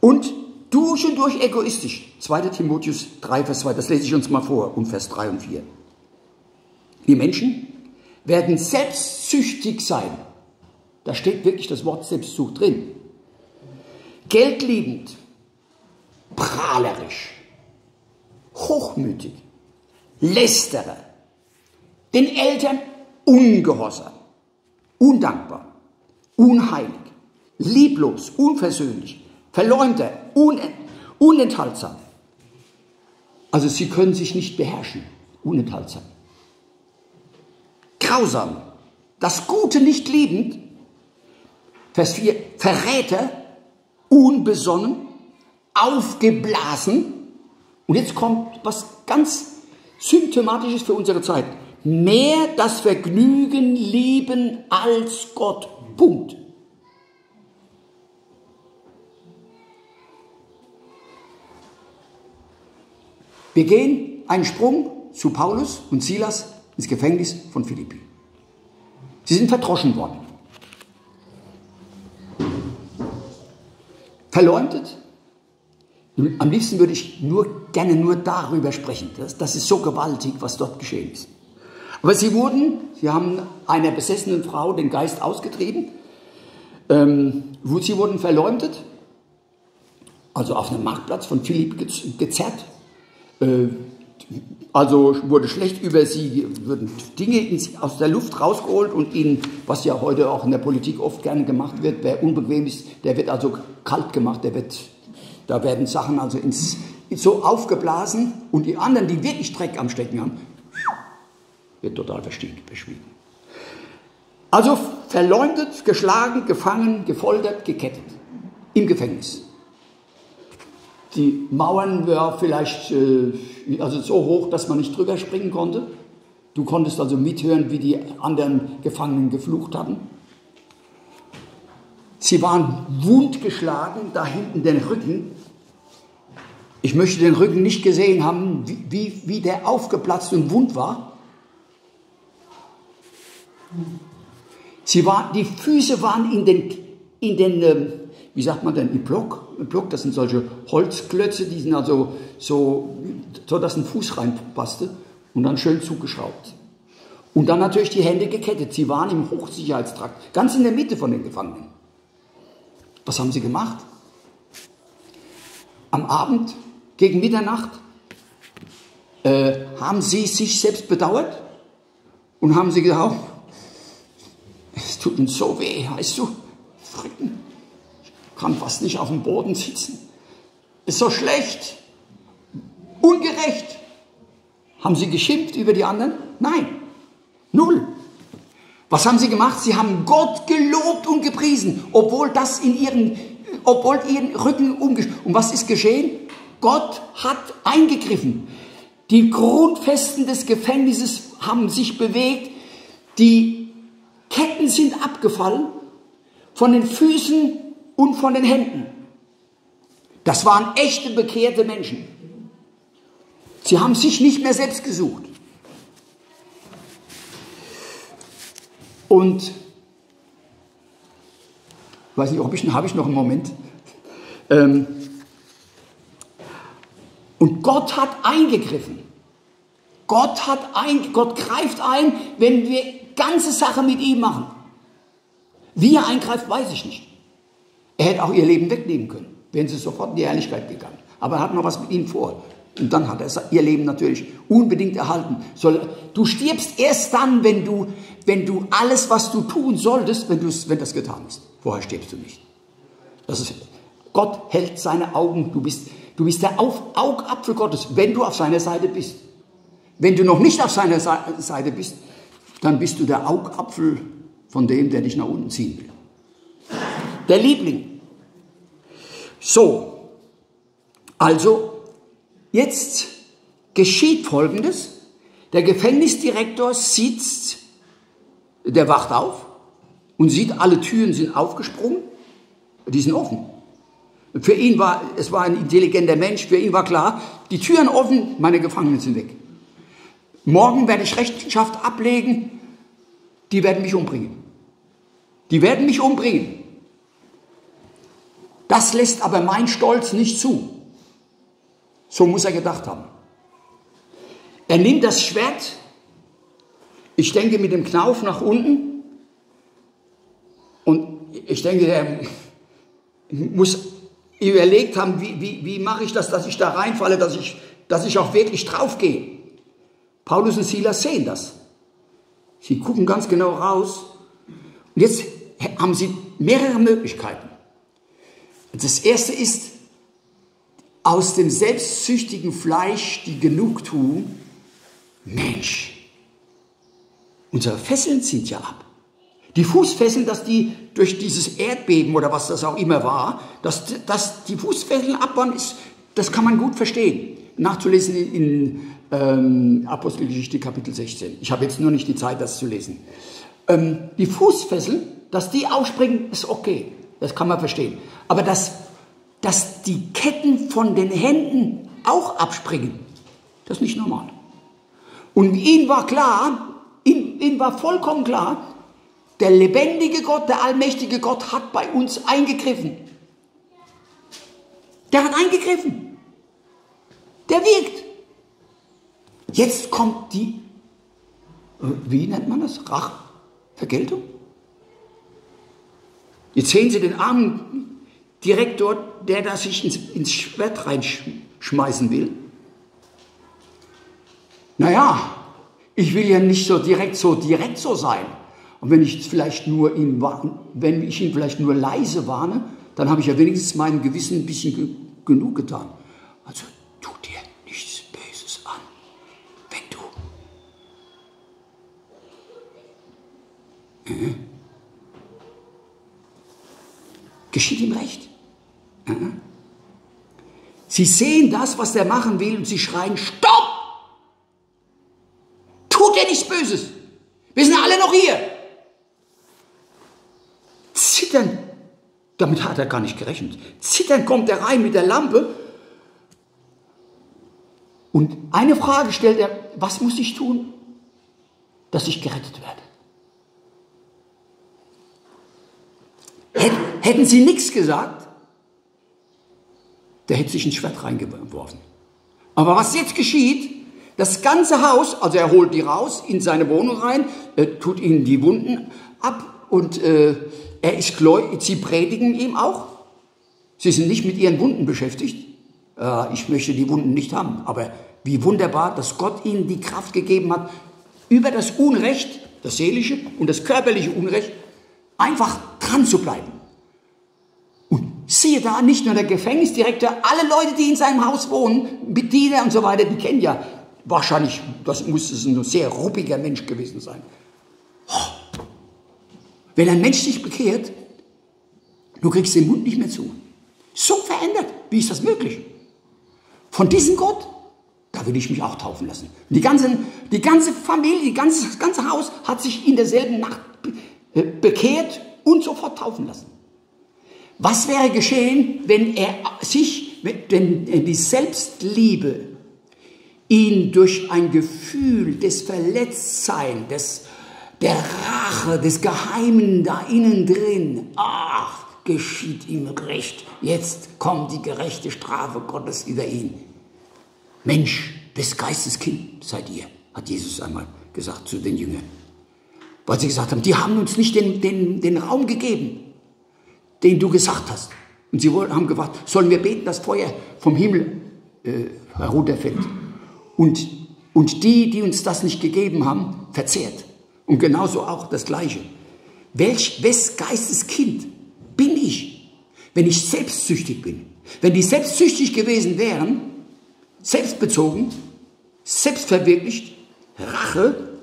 Und durch und durch egoistisch, 2. Timotheus 3, Vers 2, das lese ich uns mal vor, und Vers 3 und 4. Die Menschen werden selbstsüchtig sein. Da steht wirklich das Wort Selbstsucht drin. Geldliebend, prahlerisch, hochmütig, lästerer, den Eltern ungehorsam, undankbar, unheilig, lieblos, unversöhnlich, verleumder, unenthaltsam. Also sie können sich nicht beherrschen, unenthaltsam. Grausam, das Gute nicht liebend, Vers 4, Verräter, unbesonnen, aufgeblasen. Und jetzt kommt was ganz Symptomatisches für unsere Zeit. Mehr das Vergnügen lieben als Gott. Punkt. Wir gehen einen Sprung zu Paulus und Silas ins Gefängnis von Philippi. Sie sind verdroschen worden. Verleumdet. Am liebsten würde ich nur gerne nur darüber sprechen. Das, das ist so gewaltig, was dort geschehen ist. Aber sie wurden, sie haben einer besessenen Frau den Geist ausgetrieben. Ähm, sie wurden verleumdet, also auf einem Marktplatz von Philipp gezerrt. Äh, also wurde schlecht über sie, würden Dinge aus der Luft rausgeholt und ihnen, was ja heute auch in der Politik oft gerne gemacht wird, wer unbequem ist, der wird also kalt gemacht, der wird, da werden Sachen also ins, so aufgeblasen und die anderen, die wirklich Dreck am Stecken haben, wird total verschwiegen. Also verleumdet, geschlagen, gefangen, gefoltert, gekettet. Im Gefängnis. Die Mauern waren vielleicht äh, also so hoch, dass man nicht drüber springen konnte. Du konntest also mithören, wie die anderen Gefangenen geflucht hatten. Sie waren wundgeschlagen, da hinten den Rücken. Ich möchte den Rücken nicht gesehen haben, wie, wie, wie der aufgeplatzt und wund war. Sie war, die Füße waren in den, in den ähm, wie sagt man denn, im Block? Block, das sind solche Holzklötze, die sind also so, so dass ein Fuß reinpasste und dann schön zugeschraubt. Und dann natürlich die Hände gekettet. Sie waren im Hochsicherheitstrakt, ganz in der Mitte von den Gefangenen. Was haben sie gemacht? Am Abend, gegen Mitternacht, äh, haben sie sich selbst bedauert und haben sie gesagt, es tut uns so weh, weißt du, Fricken, kann fast nicht auf dem Boden sitzen. Ist so schlecht, ungerecht. Haben sie geschimpft über die anderen? Nein, null. Was haben sie gemacht? Sie haben Gott gelobt und gepriesen, obwohl das in ihren, obwohl ihren Rücken umgeschlagen. Und was ist geschehen? Gott hat eingegriffen. Die Grundfesten des Gefängnisses haben sich bewegt. Die Ketten sind abgefallen. Von den Füßen und von den Händen. Das waren echte bekehrte Menschen. Sie haben sich nicht mehr selbst gesucht. Und weiß nicht, ob ich, habe ich noch einen Moment. Ähm, und Gott hat eingegriffen. Gott hat ein, Gott greift ein, wenn wir ganze Sache mit ihm machen. Wie er eingreift, weiß ich nicht. Er hätte auch ihr Leben wegnehmen können, wären sie sofort in die Herrlichkeit gegangen. Aber er hat noch was mit ihnen vor. Und dann hat er ihr Leben natürlich unbedingt erhalten. Du stirbst erst dann, wenn du, wenn du alles, was du tun solltest, wenn, wenn das getan ist. Vorher stirbst du nicht. Das ist, Gott hält seine Augen. Du bist, du bist der auf, Augapfel Gottes, wenn du auf seiner Seite bist. Wenn du noch nicht auf seiner Seite bist, dann bist du der Augapfel von dem, der dich nach unten ziehen will. Der Liebling. So, also jetzt geschieht Folgendes. Der Gefängnisdirektor sitzt, der wacht auf und sieht, alle Türen sind aufgesprungen. Die sind offen. Für ihn war, es war ein intelligenter Mensch, für ihn war klar, die Türen offen, meine Gefangenen sind weg. Morgen werde ich Rechenschaft ablegen, die werden mich umbringen. Die werden mich umbringen. Das lässt aber mein Stolz nicht zu. So muss er gedacht haben. Er nimmt das Schwert, ich denke mit dem Knauf nach unten und ich denke, er muss überlegt haben, wie, wie, wie mache ich das, dass ich da reinfalle, dass ich, dass ich auch wirklich draufgehe. Paulus und Silas sehen das. Sie gucken ganz genau raus. Und jetzt haben sie mehrere Möglichkeiten. Das erste ist, aus dem selbstsüchtigen Fleisch die Genugtuung, Mensch, unsere Fesseln sind ja ab. Die Fußfesseln, dass die durch dieses Erdbeben oder was das auch immer war, dass, dass die Fußfesseln ab waren, ist, das kann man gut verstehen. Nachzulesen in, in ähm, Apostelgeschichte Kapitel 16. Ich habe jetzt nur nicht die Zeit, das zu lesen. Ähm, die Fußfesseln, dass die aufspringen, ist okay. Das kann man verstehen. Aber dass, dass die Ketten von den Händen auch abspringen, das ist nicht normal. Und ihnen war klar, ihnen, ihnen war vollkommen klar, der lebendige Gott, der allmächtige Gott hat bei uns eingegriffen. Der hat eingegriffen. Der wirkt. Jetzt kommt die, äh, wie nennt man das? Rach, Vergeltung? Jetzt sehen Sie den armen Direktor, der da sich ins, ins Schwert reinschmeißen will. Naja, ich will ja nicht so direkt so direkt so sein. Und wenn ich vielleicht nur ihn wenn ich ihn vielleicht nur leise warne, dann habe ich ja wenigstens meinem Gewissen ein bisschen ge genug getan. Also tu dir nichts Böses an, wenn du. Äh, geschieht ihm recht. Äh, sie sehen das, was er machen will, und sie schreien: Stopp! Tut dir nichts Böses! Wir sind alle noch hier! Zittern, damit hat er gar nicht gerechnet. Zittern kommt er rein mit der Lampe und eine Frage stellt er, was muss ich tun, dass ich gerettet werde? Hätten sie nichts gesagt, der hätte sich ins Schwert reingeworfen. Aber was jetzt geschieht, das ganze Haus, also er holt die raus in seine Wohnung rein, tut ihnen die Wunden ab und äh, er ist sie predigen ihm auch. Sie sind nicht mit ihren Wunden beschäftigt. Äh, ich möchte die Wunden nicht haben. Aber wie wunderbar, dass Gott ihnen die Kraft gegeben hat, über das Unrecht, das seelische und das körperliche Unrecht, einfach dran zu bleiben. Siehe da, nicht nur der Gefängnisdirektor, alle Leute, die in seinem Haus wohnen, Bediener und so weiter, die kennen ja wahrscheinlich, das muss es ein sehr ruppiger Mensch gewesen sein. Oh, wenn ein Mensch sich bekehrt, du kriegst den Mund nicht mehr zu. So verändert. Wie ist das möglich? Von diesem Gott, da will ich mich auch taufen lassen. Die, ganzen, die ganze Familie, die ganze, das ganze Haus hat sich in derselben Nacht bekehrt und sofort taufen lassen. Was wäre geschehen, wenn er sich, wenn die Selbstliebe ihn durch ein Gefühl des Verletztseins, des der Rache des Geheimen da innen drin. Ach, geschieht ihm recht. Jetzt kommt die gerechte Strafe Gottes über ihn. Mensch, des Geistes Kind seid ihr, hat Jesus einmal gesagt zu den Jüngern. Weil sie gesagt haben, die haben uns nicht den, den, den Raum gegeben, den du gesagt hast. Und sie haben gefragt, sollen wir beten, dass Feuer vom Himmel äh, herunterfällt. Und, und die, die uns das nicht gegeben haben, verzehrt. Und genauso auch das Gleiche. Welch, wes Geistes Kind bin ich, wenn ich selbstsüchtig bin? Wenn die selbstsüchtig gewesen wären, selbstbezogen, selbstverwirklicht, Rache,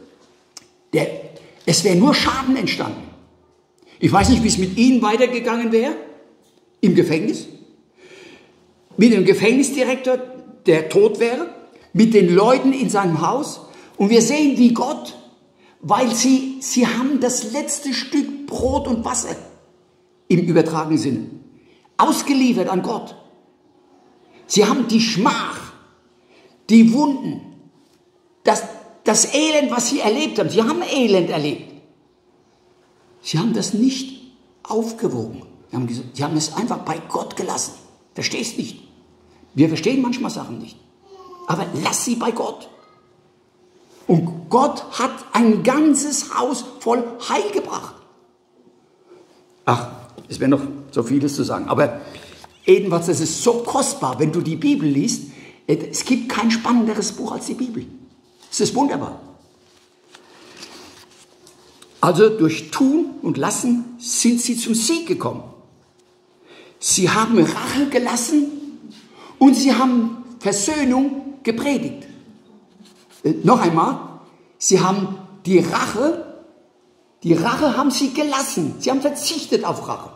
der, es wäre nur Schaden entstanden. Ich weiß nicht, wie es mit Ihnen weitergegangen wäre, im Gefängnis, mit dem Gefängnisdirektor, der tot wäre, mit den Leuten in seinem Haus. Und wir sehen, wie Gott weil sie, sie haben das letzte Stück Brot und Wasser im übertragenen Sinne. ausgeliefert an Gott. Sie haben die Schmach, die Wunden, das, das Elend, was sie erlebt haben. Sie haben Elend erlebt. Sie haben das nicht aufgewogen. Sie haben, sie haben es einfach bei Gott gelassen. Verstehst nicht. Wir verstehen manchmal Sachen nicht. Aber lass sie bei Gott. Und Gott hat ein ganzes Haus voll Heil gebracht. Ach, es wäre noch so vieles zu sagen. Aber jedenfalls, das ist so kostbar, wenn du die Bibel liest. Es gibt kein spannenderes Buch als die Bibel. Es ist wunderbar. Also durch Tun und Lassen sind sie zum Sieg gekommen. Sie haben Rache gelassen und sie haben Versöhnung gepredigt. Äh, noch einmal, sie haben die Rache, die Rache haben sie gelassen. Sie haben verzichtet auf Rache.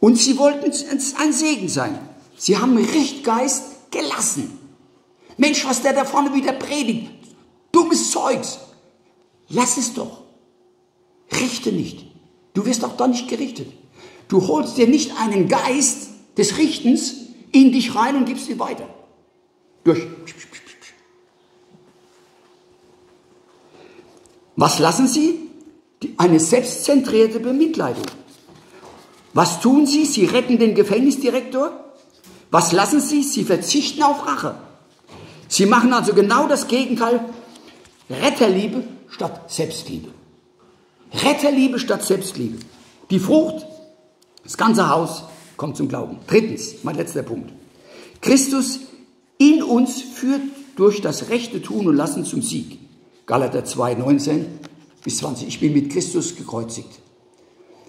Und sie wollten ein Segen sein. Sie haben Richtgeist gelassen. Mensch, was der da vorne wieder predigt. Dummes Zeugs. Lass es doch. Richte nicht. Du wirst auch da nicht gerichtet. Du holst dir nicht einen Geist des Richtens in dich rein und gibst ihn weiter. Durch. Was lassen sie? Eine selbstzentrierte Bemitleidung. Was tun sie? Sie retten den Gefängnisdirektor. Was lassen sie? Sie verzichten auf Rache. Sie machen also genau das Gegenteil. Retterliebe statt Selbstliebe. Retterliebe statt Selbstliebe. Die Frucht, das ganze Haus kommt zum Glauben. Drittens, mein letzter Punkt. Christus in uns führt durch das rechte Tun und Lassen zum Sieg. Galater 2, 19 bis 20. Ich bin mit Christus gekreuzigt.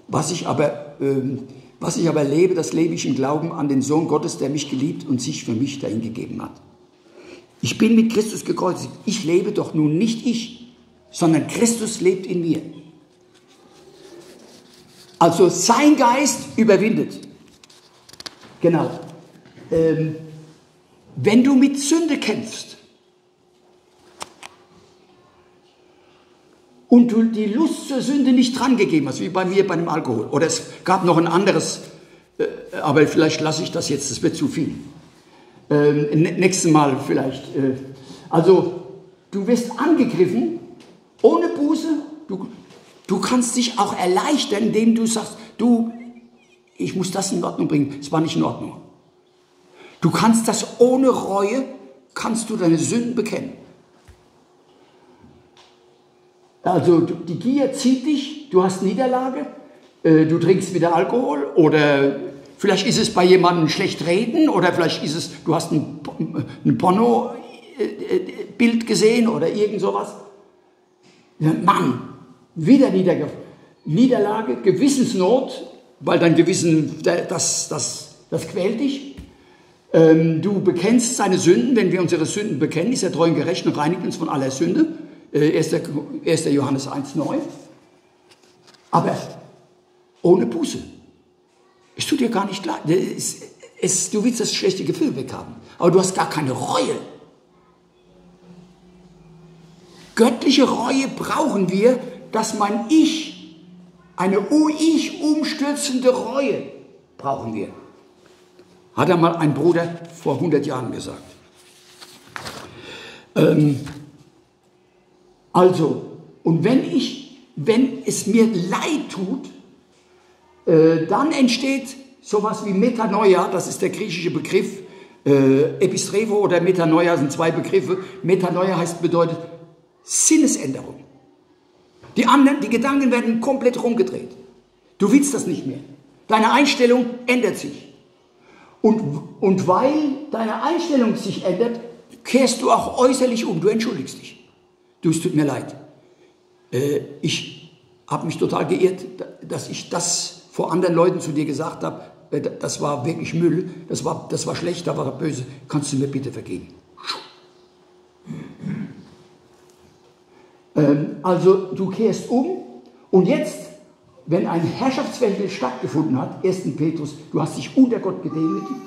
Was ich aber, ähm, was ich aber lebe, das lebe ich im Glauben an den Sohn Gottes, der mich geliebt und sich für mich dahin gegeben hat. Ich bin mit Christus gekreuzigt. Ich lebe doch nun nicht ich, sondern Christus lebt in mir. Also sein Geist überwindet. Genau. Ähm, wenn du mit Sünde kämpfst, und du die Lust zur Sünde nicht drangegeben hast, wie bei mir bei dem Alkohol. Oder es gab noch ein anderes, äh, aber vielleicht lasse ich das jetzt, das wird zu viel. Ähm, nächstes Mal vielleicht. Äh, also, du wirst angegriffen, ohne Buße. Du, du kannst dich auch erleichtern, indem du sagst, du, ich muss das in Ordnung bringen. Es war nicht in Ordnung. Du kannst das ohne Reue, kannst du deine Sünden bekennen. Also die Gier zieht dich, du hast Niederlage, äh, du trinkst wieder Alkohol oder vielleicht ist es bei jemandem schlecht reden oder vielleicht ist es, du hast ein, ein Porno-Bild gesehen oder irgend sowas. Mann, wieder Niederge Niederlage, Gewissensnot, weil dein Gewissen, das, das, das quält dich. Ähm, du bekennst seine Sünden, wenn wir unsere Sünden bekennen, ist er treu und gerecht und reinigt uns von aller Sünde. 1. Äh, Johannes 1,9. Aber ohne Buße. Es tut dir gar nicht leid. Es, es, du willst das schlechte Gefühl weghaben, aber du hast gar keine Reue. Göttliche Reue brauchen wir, dass mein Ich, eine Ich umstürzende Reue brauchen wir. Hat einmal ein Bruder vor 100 Jahren gesagt. Ähm, also, und wenn ich, wenn es mir leid tut, äh, dann entsteht sowas wie Metanoia, das ist der griechische Begriff, äh, Epistrevo oder Metanoia sind zwei Begriffe. Metanoia heißt, bedeutet Sinnesänderung. Die, anderen, die Gedanken werden komplett rumgedreht. Du willst das nicht mehr. Deine Einstellung ändert sich. Und, und weil deine Einstellung sich ändert, kehrst du auch äußerlich um. Du entschuldigst dich. Du, es tut mir leid. Äh, ich habe mich total geirrt, dass ich das vor anderen Leuten zu dir gesagt habe. Äh, das war wirklich Müll, das war, das war schlecht, da war böse. Kannst du mir bitte vergeben? Ähm, also du kehrst um und jetzt, wenn ein Herrschaftswandel stattgefunden hat, 1. Petrus, du hast dich unter Gott gedemütigt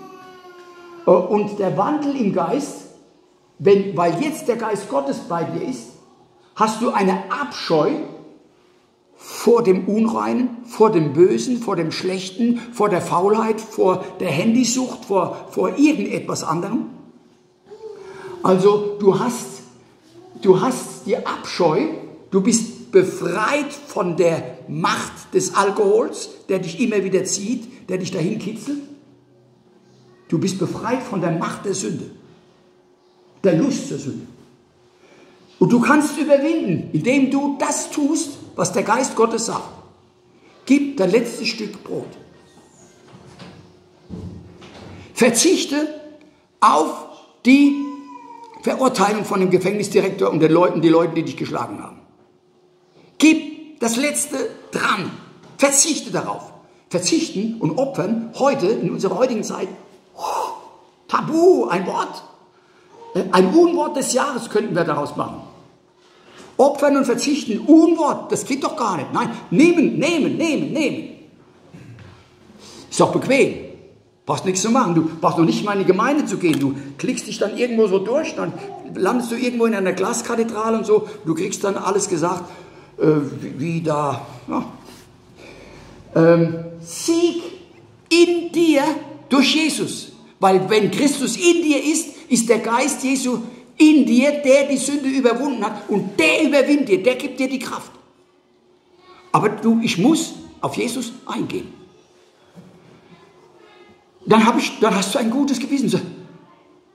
äh, und der Wandel im Geist, wenn, weil jetzt der Geist Gottes bei dir ist, hast du eine Abscheu vor dem Unreinen, vor dem Bösen, vor dem Schlechten, vor der Faulheit, vor der Handysucht, vor, vor irgendetwas anderem. Also du hast, du hast die Abscheu, du bist befreit von der Macht des Alkohols, der dich immer wieder zieht, der dich dahin kitzelt. Du bist befreit von der Macht der Sünde, der Lust zur Sünde. Und du kannst überwinden, indem du das tust, was der Geist Gottes sagt. Gib das letzte Stück Brot. Verzichte auf die Verurteilung von dem Gefängnisdirektor und den Leuten, die Leute, die dich geschlagen haben. Gib das Letzte dran. Verzichte darauf. Verzichten und opfern heute, in unserer heutigen Zeit, Tabu, ein Wort. Äh, ein Unwort des Jahres könnten wir daraus machen. Opfern und verzichten, Unwort, das geht doch gar nicht. Nein, nehmen, nehmen, nehmen, nehmen. Ist doch bequem. Brauchst nichts zu machen. Du brauchst noch nicht mal in die Gemeinde zu gehen. Du klickst dich dann irgendwo so durch, dann landest du irgendwo in einer Glaskathedrale und so. Du kriegst dann alles gesagt, äh, wie, wie, da. Ja. Ähm, Sieg in dir durch Jesus. Weil wenn Christus in dir ist, ist der Geist Jesu in dir, der die Sünde überwunden hat und der überwindet dir, der gibt dir die Kraft. Aber du, ich muss auf Jesus eingehen. Dann, habe ich, dann hast du ein gutes Gewissen.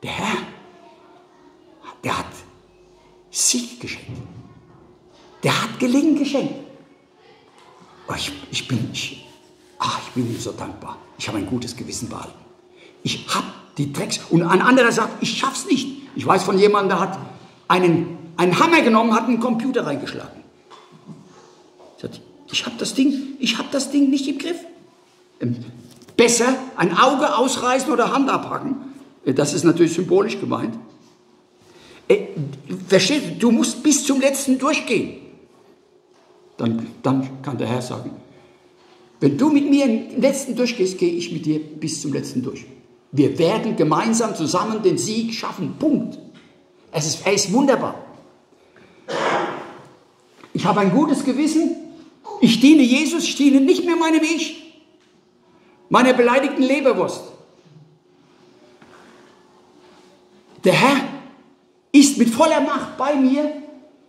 Der Herr, der hat Sieg geschenkt. Der hat Gelingen geschenkt. Oh, ich, ich, bin, ich, ach, ich bin ihm so dankbar. Ich habe ein gutes Gewissen behalten. Ich habe die Drecks. Und ein anderer sagt, ich schaff's nicht. Ich weiß von jemandem, der hat einen, einen Hammer genommen, hat einen Computer reingeschlagen. Ich habe das Ding, ich habe das Ding nicht im Griff. Besser ein Auge ausreißen oder Hand abhacken. Äh, das ist natürlich symbolisch gemeint. Äh, verstehst du, du musst bis zum letzten durchgehen. Dann, dann kann der Herr sagen, wenn du mit mir im letzten durchgehst, gehe ich mit dir bis zum letzten durch. Wir werden gemeinsam zusammen den Sieg schaffen. Punkt. Es ist, er ist wunderbar. Ich habe ein gutes Gewissen. Ich diene Jesus, ich diene nicht mehr meinem Ich, meiner beleidigten Leberwurst. Der Herr ist mit voller Macht bei mir.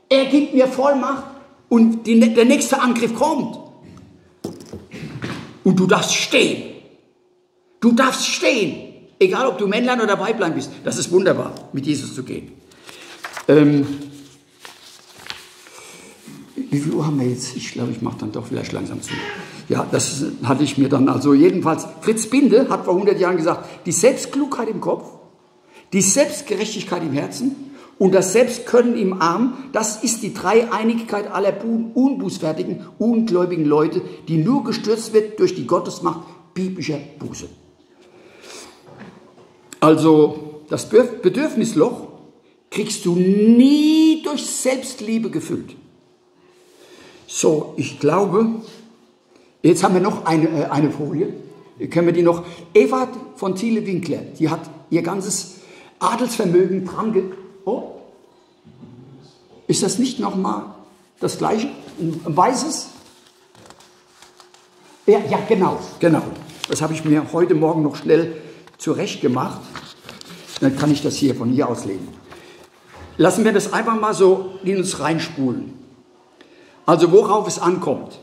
Er gibt mir Vollmacht und die, der nächste Angriff kommt. Und du darfst stehen. Du darfst stehen. Egal, ob du Männlein oder Weiblein bist, das ist wunderbar, mit Jesus zu gehen. Ähm, wie viel Uhr haben wir jetzt? Ich glaube, ich mache dann doch vielleicht langsam zu. Ja, das hatte ich mir dann also jedenfalls. Fritz Binde hat vor 100 Jahren gesagt, die Selbstklugheit im Kopf, die Selbstgerechtigkeit im Herzen und das Selbstkönnen im Arm, das ist die Dreieinigkeit aller unbußfertigen, ungläubigen Leute, die nur gestürzt wird durch die Gottesmacht biblischer Buße. Also das Bedürfnisloch kriegst du nie durch Selbstliebe gefüllt. So, ich glaube, jetzt haben wir noch eine, äh, eine Folie. Können wir die noch? Eva von Thiele-Winkler, die hat ihr ganzes Adelsvermögen dran ge... Oh, ist das nicht nochmal das gleiche? Ein weißes? Ja, ja, genau, genau. Das habe ich mir heute Morgen noch schnell zurecht gemacht. Dann kann ich das hier von hier aus lesen. Lassen wir das einfach mal so in uns reinspulen. Also worauf es ankommt.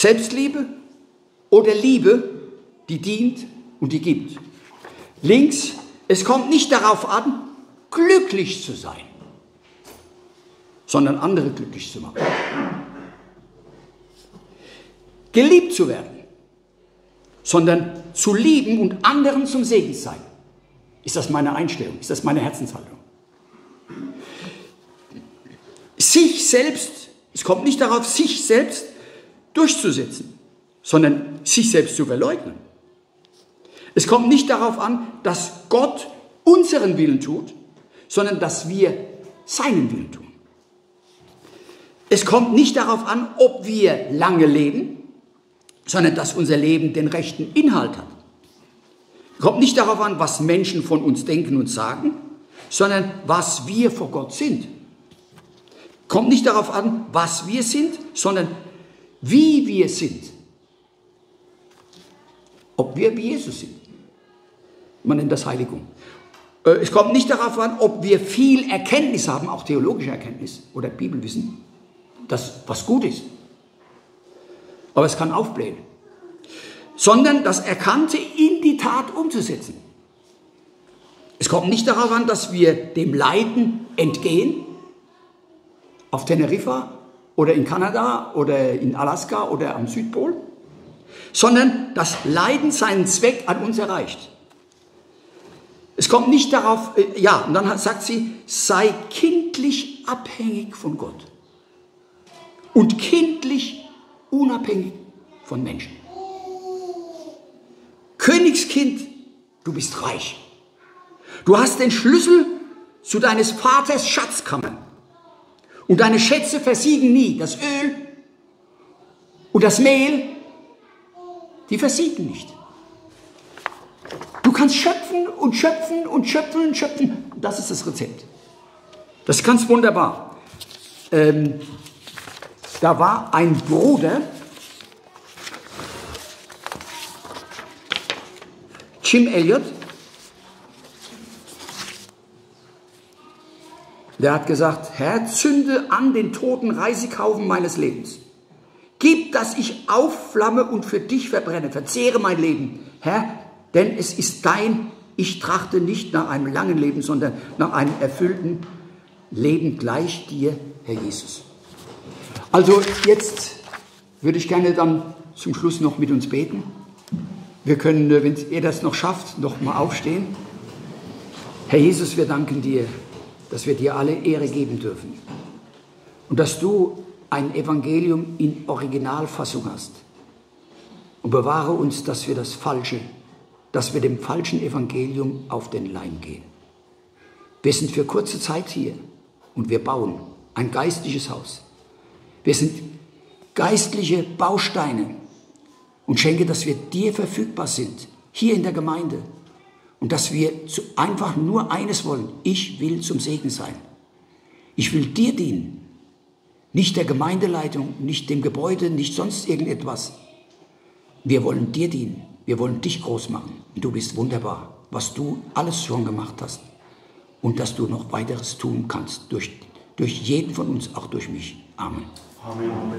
Selbstliebe oder Liebe, die dient und die gibt. Links, es kommt nicht darauf an, glücklich zu sein, sondern andere glücklich zu machen. Geliebt zu werden sondern zu lieben und anderen zum Segen sein. Ist das meine Einstellung? Ist das meine Herzenshaltung? Sich selbst, es kommt nicht darauf, sich selbst durchzusetzen, sondern sich selbst zu verleugnen. Es kommt nicht darauf an, dass Gott unseren Willen tut, sondern dass wir seinen Willen tun. Es kommt nicht darauf an, ob wir lange leben, sondern dass unser Leben den rechten Inhalt hat. Kommt nicht darauf an, was Menschen von uns denken und sagen, sondern was wir vor Gott sind. Kommt nicht darauf an, was wir sind, sondern wie wir sind. Ob wir wie Jesus sind. Man nennt das Heiligung. Äh, es kommt nicht darauf an, ob wir viel Erkenntnis haben, auch theologische Erkenntnis oder Bibelwissen, das was gut ist. Aber es kann aufblähen. Sondern das Erkannte in die Tat umzusetzen. Es kommt nicht darauf an, dass wir dem Leiden entgehen, auf Teneriffa oder in Kanada oder in Alaska oder am Südpol, sondern das Leiden seinen Zweck an uns erreicht. Es kommt nicht darauf, äh, ja, und dann sagt sie, sei kindlich abhängig von Gott und kindlich unabhängig von Menschen. Königskind, du bist reich. Du hast den Schlüssel zu deines Vaters Schatzkammer. Und deine Schätze versiegen nie. Das Öl und das Mehl, die versiegen nicht. Du kannst schöpfen und schöpfen und schöpfen und schöpfen. Das ist das Rezept. Das ist ganz wunderbar. Ähm, da war ein Bruder, Jim Elliot, Der hat gesagt, Herr, zünde an den toten Reisigaufen meines Lebens. Gib, dass ich aufflamme und für dich verbrenne. Verzehre mein Leben, Herr, denn es ist dein. Ich trachte nicht nach einem langen Leben, sondern nach einem erfüllten Leben gleich dir, Herr Jesus. Also jetzt würde ich gerne dann zum Schluss noch mit uns beten. Wir können, wenn ihr das noch schafft, noch mal aufstehen. Herr Jesus, wir danken dir dass wir dir alle Ehre geben dürfen. Und dass du ein Evangelium in Originalfassung hast. Und bewahre uns, dass wir das Falsche, dass wir dem falschen Evangelium auf den Leim gehen. Wir sind für kurze Zeit hier und wir bauen ein geistliches Haus. Wir sind geistliche Bausteine und schenke, dass wir dir verfügbar sind, hier in der Gemeinde, und dass wir einfach nur eines wollen. Ich will zum Segen sein. Ich will dir dienen. Nicht der Gemeindeleitung, nicht dem Gebäude, nicht sonst irgendetwas. Wir wollen dir dienen. Wir wollen dich groß machen. Und du bist wunderbar, was du alles schon gemacht hast. Und dass du noch weiteres tun kannst. Durch, durch jeden von uns, auch durch mich. Amen. Amen. Amen.